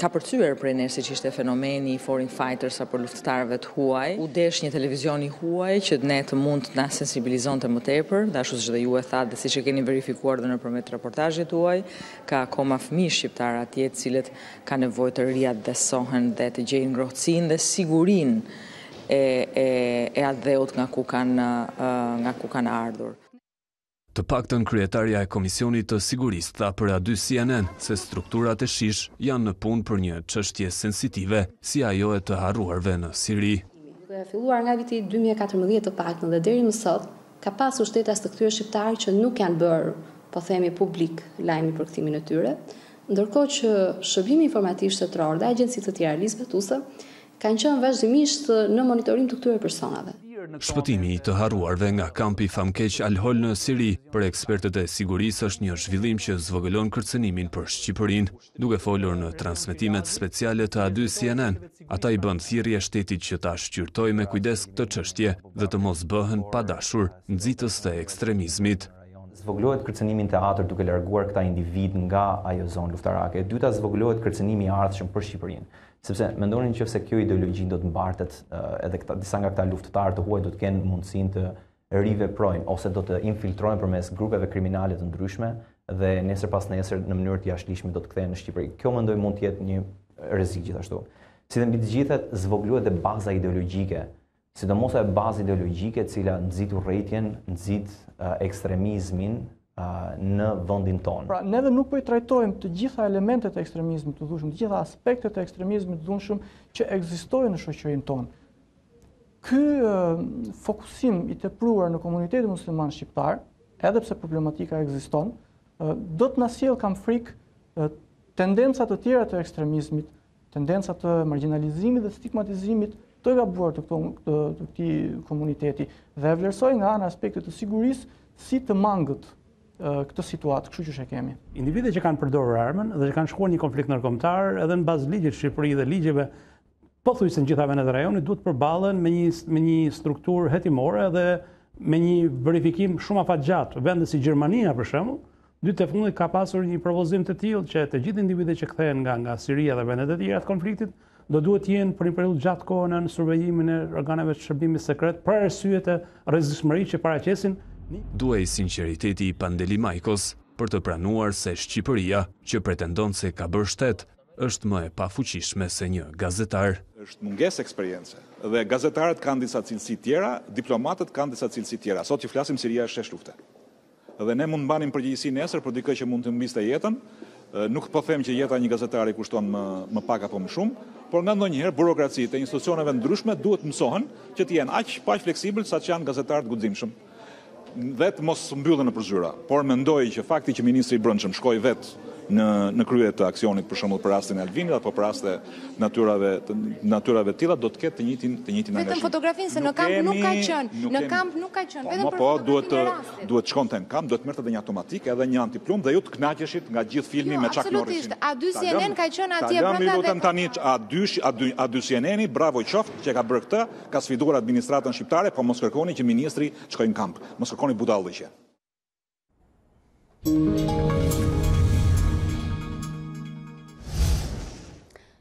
S20: kapërcyer prej nesh siç ishte fenomeni i foreign fighters apo luftëtarëve të huaj. U desh një televizion i huaj që ne të mund të na sensibilizonte më tepër, dhe ashtu siç dhe ju e thatë dhe siç e keni verifikuar dhe nëpërmjet reportazhit tuaj, ka akoma fëmijë shqiptarë atje të cilët kanë nevojë të riatdhesohen dhe të gjejnë ngrohtësinë dhe sigurinë e e e atdheut nga ku kanë nga ku kanë ardhur.
S13: Të paktën kryetarja e Komisionit të Sigurisë tha për A2 CNN se strukturat e SHISH janë në punë për një çështje sensitive si ajo e të harruarve në Siri.
S21: Duke filluar nga viti dy mijë e katërmbëdhjetë të paktën dhe deri më sot, ka pasur shtetas të këtyre shqiptarë që nuk janë bërë, po themi publik lajmi për kthimin e tyre, ndërkohë që Shërbimi Informativ Shtetëror dhe agjenci të tjera ligjzbatuese kanë qenë vazhdimisht në monitorim të këtyre personave.
S13: Shpëtimi i të harruarve nga kampi famëkeq Al-Hol në Siri, për ekspertët e sigurisë është një zhvillim që zvogëlon kërcënimin për Shqipërinë. Duke folur në transmetimet speciale të a dy CNN, ata i bënë thirrje shtetit që ta shqyrtojë me kujdes këtë çështje dhe të mos bëhen pa dashur nxitës të ekstremizmit.
S22: Zvogëlohet kërcënimi në teatër duke larguar këta individë nga ajo zonë luftarake. E dyta, zvogëlohet kërcënimi i ardhshëm për Shqipërinë. Sepse mendoni në qoftë se kjo ideologji do të mbartet, edhe këta disa nga këta luftëtarë të huaj do të kenë mundësinë të riveprojnë ose do të infiltrohen përmes grupeve kriminale të ndryshme dhe nesër pas nesër në mënyrë të jashtëligjshme do të kthehen në Shqipëri. Kjo mendoj mund të jetë një rrezik gjithashtu. Si dhe mbi të gjitha zvogëlohet dhe baza ideologjike Sidomos ajo bazë ideologjike e cila nxit urrejtjen, nxit ekstremizmin në vendin tonë.
S23: Pra, ne edhe nuk po i trajtojmë të gjitha elementet e ekstremizmit të dhunshëm, të gjitha aspektet e ekstremizmit të dhunshëm që ekzistojnë në shoqërinë tonë. Ky fokusim i tepruar në komunitetin musliman shqiptar, edhe pse problematika ekziston, do të na sjell kam frikë tendenca të tjera të ekstremizmit Tendenca të margjinalizimit dhe stigmatizimit të gabuar të këtij komuniteti dhe e vlerësoj nga ana e aspektit të sigurisë si të mangët këtë situatë, kështu që që kemi
S24: individë që kanë përdorur armën dhe që kanë shkuar në një konflikt ndërkombëtar edhe në bazë të ligjit në Shqipëri dhe ligjeve pothuajse në të gjitha vendet e rajonit duhet të përballen me një, me një strukturë hetimore dhe me një verifikim shumë afatgjatë. Vende si Gjermania për shembull, Dy të fundit ka pasur një propozim të tillë që të gjithë individët që kthehen nga nga Siria dhe vendet e tjera të konfliktit do duhet të jenë për një periudhë gjatë kohë nën survejimin e organeve të shërbimit sekret për arsye të rrezikshmërisë që paraqesin.
S13: Duhej sinqeriteti i Pandeli Majkos për të pranuar se Shqipëria, që pretendon se ka bërë shtet, është më e pafuqishme se një gazetar.
S25: Është mungesë eksperience. Dhe gazetarët kanë disa cilësi tjera, diplomatët kanë disa cilësi tjera. Sot që flasim Siria është shesh lufte. Dhe ne mund të mbanim përgjegjësi nesër për dikë që mund të humbiste jetën. Nuk po them që jeta e një gazetari kushton më më pak apo më shumë, por nganjëherë burokracitë e institucioneve të ndryshme duhet të mësohen që të jenë aq, po aq fleksibël saç janë gazetarët e guximshëm dhe të mos mbyllen nëpër zyra. Por mendoj që fakti që ministri i Brendshëm shkoi vetë në në krye të aksionit për shembull për rastin e Alvinit apo për raste natyrave të natyrave të tilla do të ketë të njëjtin të njëjtin angazhim.
S26: Vetëm fotografinë se në kamp nuk ka qenë, në kamp nuk ka qenë,
S25: po, vetëm
S26: për
S25: po, duhet të duhet të shkonte në kamp, duhet të merrte edhe një automatik, edhe një antiplumb dhe ju të kënaqeshit nga gjithë filmi
S26: jo,
S25: me Chuck Norrisin.
S26: Absolutisht, a dy CNN ka qenë atje brenda.
S25: Ta lëm lutem tani a dy a dy a dy CNN-i, bravo i qoftë që e ka bërë këtë, ka sfiduar administratën shqiptare, po mos kërkoni që ministri të shkojë në kamp. Mos kërkoni budallallëqe.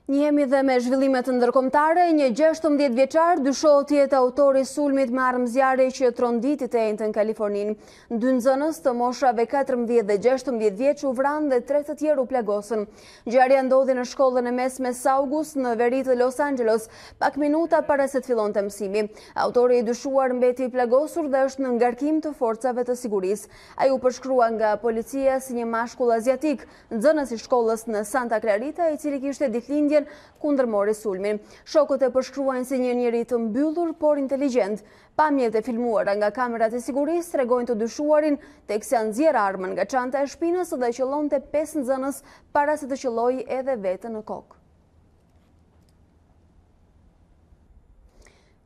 S1: Njihemi dhe me zhvillimet ndërkombëtare, një 16 vjeçar dyshohet të jetë autor i sulmit me armë zjarri që tronditi të enjten Kaliforninë. Dy nxënës të moshave 14 dhe 16 vjeç u vranë dhe 3 të tjerë u plagosën. Ngjarja ndodhi në shkollën e mesme Saugus në veri të Los Angeles, pak minuta para se të fillonte mësimi. Autori i dyshuar mbeti i plagosur dhe është në ngarkim të forcave të sigurisë. Ai u përshkrua nga policia si një mashkull aziatik, nxënës i shkollës në Santa Clarita, i cili kishte ditëlindjen, kur ndërmori sulmin. Shokët e përshkruajnë si një njeri të mbyllur, por inteligjent. Pamjet e filmuara nga kamerat e sigurisë tregojnë të dyshuarin teksa nxjerr armën nga çanta e shpinës dhe qëllonte pesë nxënës para se të qëllojë edhe veten në kokë.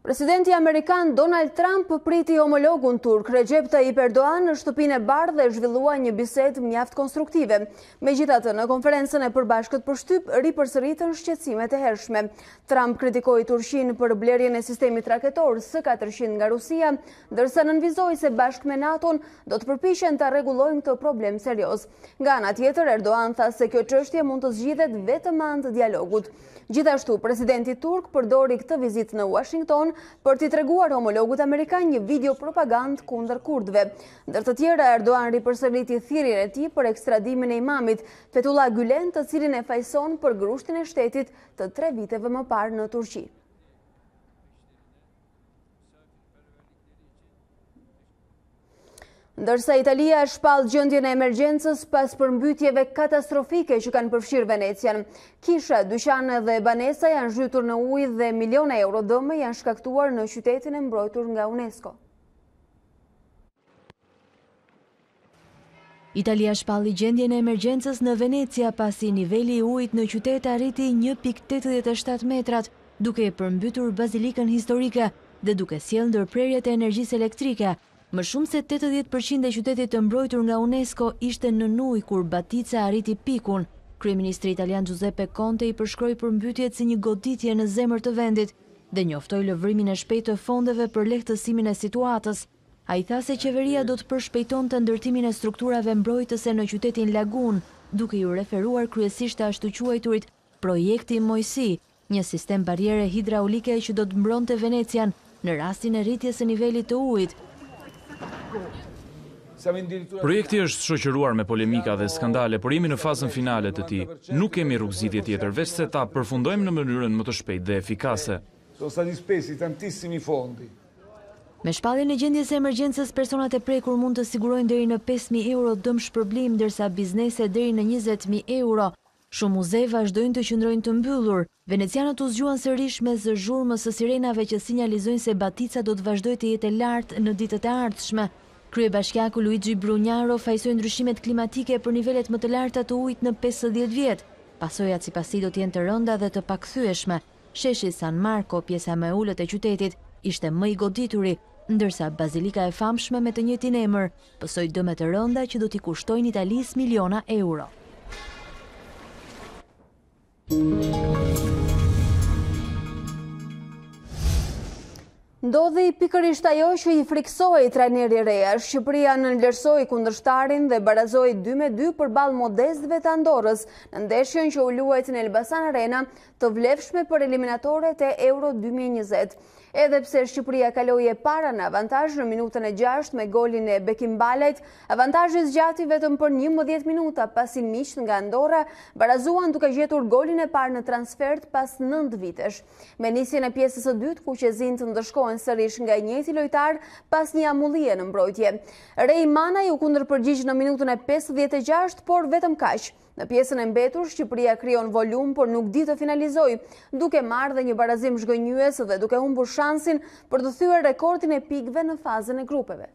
S1: Presidenti amerikan Donald Trump priti homologun turk Recep Tayyip Erdogan në Shtëpinë e Bardhë dhe zhvilluan një bisedë mjaft konstruktive. Megjithatë, në konferencën e përbashkët për shtyp ripërsëritën shqetësimet e hershme. Trump kritikoi Turqinë për blerjen e sistemit raketor S-400 nga Rusia, ndërsa nënvizoi se bashkë me NATO-n do të përpiqen ta rregullojnë këtë problem serioz. Nga ana tjetër, Erdogan tha se kjo çështje mund të zgjidhet vetëm me anë të dialogut. Gjithashtu, presidenti turk përdori këtë vizitë në Washington për t'i treguar homologut amerikan një video propagandë kundër kurdëve. Ndër të tjera, Erdogan ripërsëriti thirrjen e tij për ekstradimin e imamit Fethullah Gülen, të cilin e fajëson për grushtin e shtetit të tre viteve më parë në Turqi. Ndërsa Italia shpall gjendjen e emergjencës pas përmbytjeve katastrofike që kanë përfshirë Venecian. Kisha, dyqane dhe banesa janë zhytur në ujë dhe miliona euro dëme janë shkaktuar në qytetin e mbrojtur nga UNESCO.
S11: Italia shpalli gjendjen e emergjencës në Venecia pasi niveli i ujit në qytet arriti një pikë tetëdhjetë e shtatë metrat, duke përmbytur bazilikën historike dhe duke sjellë ndërprerje të energjisë elektrike. Më shumë se tetëdhjetë për qind e qytetit të mbrojtur nga UNESCO ishte nën ujë kur batica arriti pikun. Kryeministri italian Giuseppe Conte i përshkroi përmbytjet si një goditje në zemër të vendit dhe njoftoi lëvrimin e shpejtë të fondeve për lehtësimin e situatës. Ai tha se qeveria do të përshpejtonte ndërtimin e strukturave mbrojtëse në qytetin lagunë, duke iu referuar kryesisht të ashtuquajturit Projekti Moisi, një sistem barriere hidraulike që do të mbronte Venecian në rastin e rritjes së nivelit të ujit.
S12: Projekti është shoqëruar me polemika dhe skandale, por jemi në fazën finale të tij. Nuk kemi rrugëzgjidhje tjetër, veçse ta përfundojmë në mënyrën më të shpejtë dhe efikase. Sono stati spesi tantissimi fondi.
S11: Me shpalljen e gjendjes së emergjencës personat e prekur mund të sigurojnë deri në pesë mijë euro dëmshpërblim ndërsa bizneset deri në njëzet mijë euro. Shumë muze vazhdojnë të qëndrojnë të mbyllur. Venecianët u zgjuan sërish mes zhurmës së sirenave që sinjalizojnë se batica do të vazhdojë të jetë e lartë në ditët e ardhshme. Kryebashkiaku Luigi Brugnaro fajësoi ndryshimet klimatike për nivelet më të larta të ujit në pesëdhjetë vjet. Pasojat sipas tij do të jenë të rënda dhe të pakthyeshme. Sheshi San Marco, pjesa më e ulët e qytetit, ishte më i godituri, ndërsa bazilika e famshme me të njëjtin emër pësoi dëme të rënda që do t'i kushtojnë Italisë miliona euro.
S1: Ndodhi pikërisht ajo që i frikësohej trajneri Reja, Shqipëria nënvlerësoi kundërshtarin dhe barazoi dy me dy përballë modestëve të Andorras në ndeshjen që u luajt në Elbasan Arena, të vlefshme për eliminatoret e Euro dy mijë e njëzet. Edhe pse Shqipëria kaloi e para në avantazh në minutën e gjashtë me golin e Bekim Balajt, avantazhi zgjati vetëm për njëmbëdhjetë minuta pasi miqtë nga Andorra barazuan duke gjetur golin e parë në transfertë pas nëntë vitesh. Me nisjen e pjesës së dytë, kuqezinjtë ndëshkohen sërish nga i njëjti lojtar pas një amullie në mbrojtje. Rey Manaj u kundërpërgjigj në minutën e 56, por vetëm kaq. Në pjesën e mbetur, Shqipëria krijon volum, por nuk di të finalizojë, duke marrë dhe një barazim zhgënjyes dhe duke humbur shansin për të thyer rekordin e pikëve në fazën e grupeve.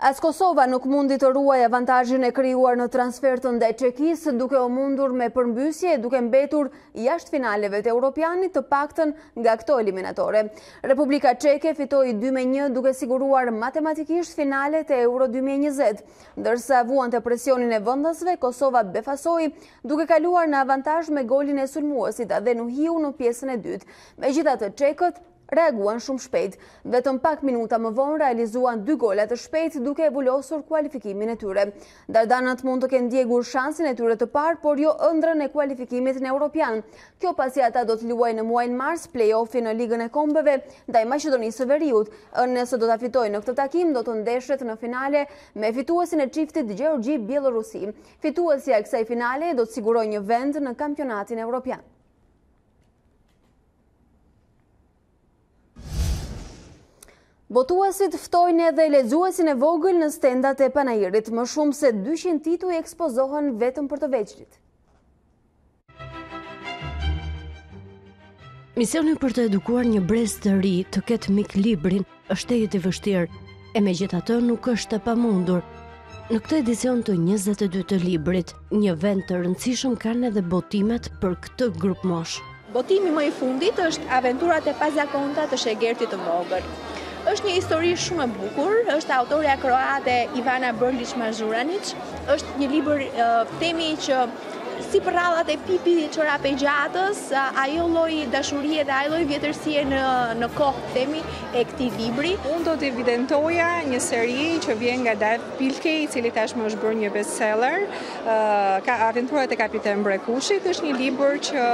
S1: As Kosova nuk mundi të ruajë avantazhin e krijuar në transfertën ndaj Çekisë, duke u mundur me përmbysje duke mbetur jashtë finaleve të Europianit të paktën nga këto eliminatore. Republika Çeke fitoi 2-1 duke siguruar matematikisht finalet e Euro 2020. Ndërsa vuante presionin e vendasve, Kosova befasoi duke kaluar në avantazh me golin e sulmuesit Atdhe Nuhiu në pjesën e dytë. Megjithatë, çekët Reaguan shumë shpejt. Vetëm pak minuta më vonë realizuan dy gola të shpejtë duke e vulosur kualifikimin e tyre. Dardanët mund të kenë djegur shansin e tyre të parë, por jo ëndrrën e kualifikimit në Europian. Kjo pasi ata do të luajnë në muajin mars play-off-in në Ligën e Kombeve ndaj Maqedonisë së Veriut. Ë nëse do ta fitojë këtë takim, do të ndeshet në finale me fituesin e çiftit Gjeorgji-Bjellorusi. Fituesja e kësaj finale do të sigurojë një vend në kampionatin europian. Botuesit ftojnë edhe lexuesin e vogël në stendat e panairit, më shumë se 200 tituj ekspozohen vetëm për të vegjlit.
S27: Misioni për të edukuar një brez të ri të ketë mik librin Është tejet i vështirë, e megjithatë nuk është e pamundur. Në këtë edicion të 22 të librit, një vend të rëndësishëm kanë edhe botimet për këtë grup moshë.
S28: Botimi më i fundit është aventurat e pazakonta të shegertit të vogër. Është një histori shumë e bukur, është autorja kroate Ivana Brlić Mažuranić, është një libër temi që Si përrallat e Pipi Çorapegjatës, ajo lloj dashurie dhe ai lloj vjetërsie në në kohë themi e këtij libri.
S29: Unë do të evidentoja një seri që vjen nga Dav Pilkey, i cili tashmë është bërë një bestseller, ka aventurat e kapiten Brekushit, është një libër që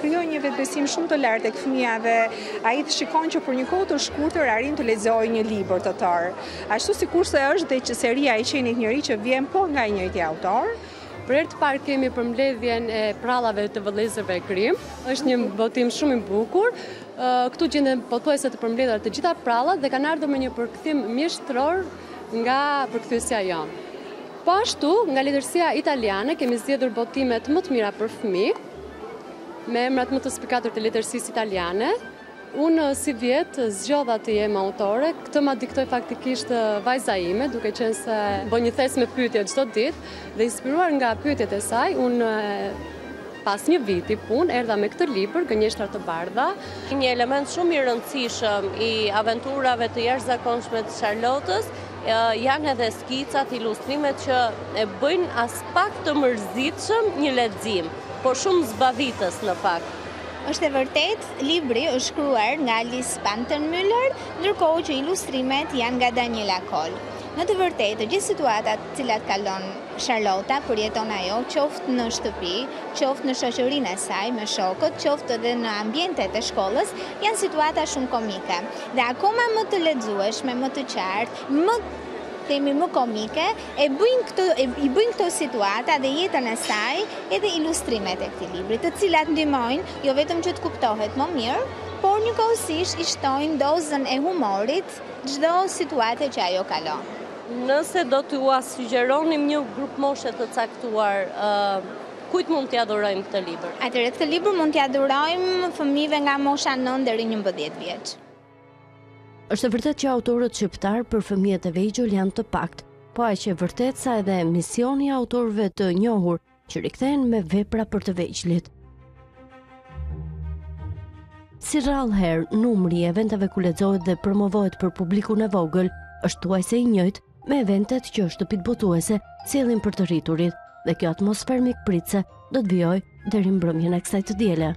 S29: krijon një vetëbesim shumë të lartë tek fëmija dhe ai shikon që për një kohë të shkurtër arrin të lexojë një libër të tërë. Ashtu sikurse është dhe seria e qenit njeri që vjen po nga i njëjti autor.
S30: Për herë të parë kemi përmbledhjen e prallave të vëllezërve Grimm. Është një botim shumë i bukur. Këtu gjenden pothuajse të përmbledhura të gjitha prallat dhe kanë ardhur me një përkthim mjeshtëror nga përkthyesja jonë. Po ashtu, nga letërsia italiane kemi zgjedhur botimet më të mira për fëmijë me emrat më të spikatur të letërsisë italiane. Unë sivjet zgjodha të jem autore, këtë ma diktoi faktikisht vajza ime, duke qenë se bën një thes me pyetje çdo ditë dhe inspiruar nga pyetjet e saj, unë pas një viti punë erdha me këtë libër Gënjeshtra të bardha.
S31: Një element shumë i rëndësishëm i aventurave të jashtëzakonshme të Sharlotës janë edhe skicat, ilustrimet që e bëjnë aspak të mërzitshëm një lexim, po shumë zbavitës në fakt.
S32: Është e vërtetë, libri është shkruar nga Alice Pantermüller, ndërkohë që ilustrimet janë nga Daniela Kohl. Në të vërtetë, të gjithë situatat të cilat kalon Sharlota, përjeton ajo, qoftë në shtëpi, qoftë në shoqërinë e saj, me shokët, qoftë edhe në ambientet e shkollës, janë situata shumë komike. Dhe akoma më të lexueshme, më të qartë, më, themi, më komike, E bëjnë këto, e, i bëjnë këto situata dhe jetën e saj edhe ilustrimet e këtij libri, të cilat ndihmojnë jo vetëm që të kuptohet më mirë, por njëkohësisht i shtojnë dozën e humorit çdo situate që ajo kalon.
S31: Nëse do t'ua sugjeronim një grup moshe të caktuar, kujt mund t'ia dhurojmë këtë libër?
S32: Atëherë këtë libër mund t'ia dhurojmë fëmijëve nga mosha 9 deri 11 vjeç.
S27: Është e vërtetë që autorët shqiptarë për fëmijët e vegjël janë të paktë, po aq e vërtetë sa edhe misioni i autorëve të njohur që rikthehen me vepra për të vegjlit. Si rrallë herë, numri e eventeve ku lexohet dhe promovohet për publikun e vogël është thuajse i njëjtë, me eventet që shtëpitë botuese sjellin për të rriturit dhe kjo atmosfer mikpritëse do të vijojë deri mbrëmjen e kësaj të diele.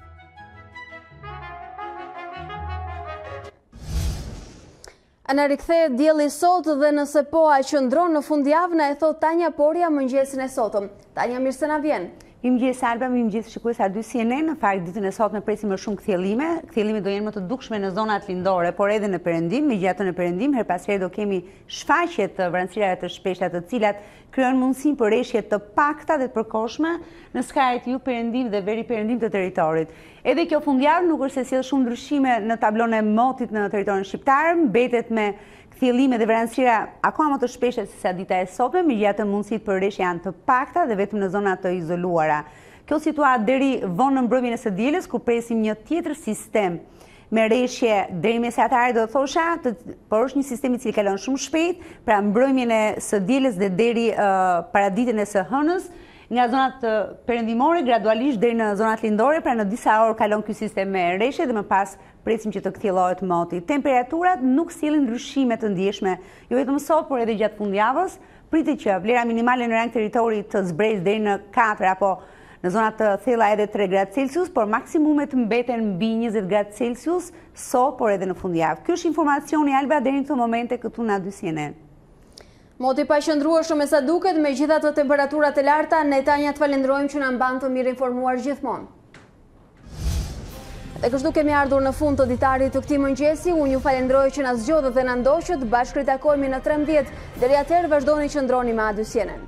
S1: A na rikthehet dielli sot dhe nëse po a qëndron në fundjavë na e thotë Tanja Porja mëngjesin e sotëm. Tanja mirë se na
S33: vjen. Mirëmëngjes Alba, mirëmëngjes shikues A2 CNN, në fakt ditën e sotme presim më shumë kthjellime, kthjellime do jenë më të dukshme në zonat lindore, por edhe në perëndim, megjithatë në perëndim, herë pas here do kemi shfaqje të vranësirave të shpeshta të cilat krijojnë mundësinë për reshje të pakta dhe të përkohshme në skajet jugperëndim dhe veriperëndim të territorit. Edhe kjo fundjavë nuk është se sjell shumë ndryshime në tablonë e motit në territorin shqiptar, mbetet me kthjellime dhe vranësira akoma më të shpeshta sesa dita e sotme, megjithatë mundësitë për reshje janë të pakta dhe vetëm në zona të izoluara. Kjo situatë deri vonë në mbrëmjen e së dielës ku presim një tjetër sistem me reshje deri mesatare do të thosha, por është një sistem i cili kalon shumë shpejt, pra mbrëmjen e së dielës dhe deri uh, paraditen e së hënës, nga zonat perëndimore gradualisht deri në zonat lindore, pra në disa orë kalon ky sistem me reshje dhe më pas presim që të kthjellohet moti. Temperaturat nuk sjellin ndryshime të ndjeshme, jo vetëm sot, por edhe gjatë fundjavës, Pritet që vlerat minimale në rang territori të zbresin deri në katër apo në zona të thella edhe 3 gradë Celsius, por maksimumet mbeten mbi 20 gradë Celsius sot, por edhe në fundjavë. Ky është informacioni Alba deri në këto momente këtu në A2
S1: CNN. Moti i paqëndrueshëm me sa duket, megjithatë temperatura të larta, ne Tanja të falënderojmë që na mban të mirinformuar gjithmonë. Dhe kështu kemi ardhur në fund të ditarit të këtij mëngjesi, unë ju falënderoj që na zgjodhët dhe na ndoqët, bashkë ritakohemi në 13, deri atëherë vazhdoni qëndroni me A2 CNN.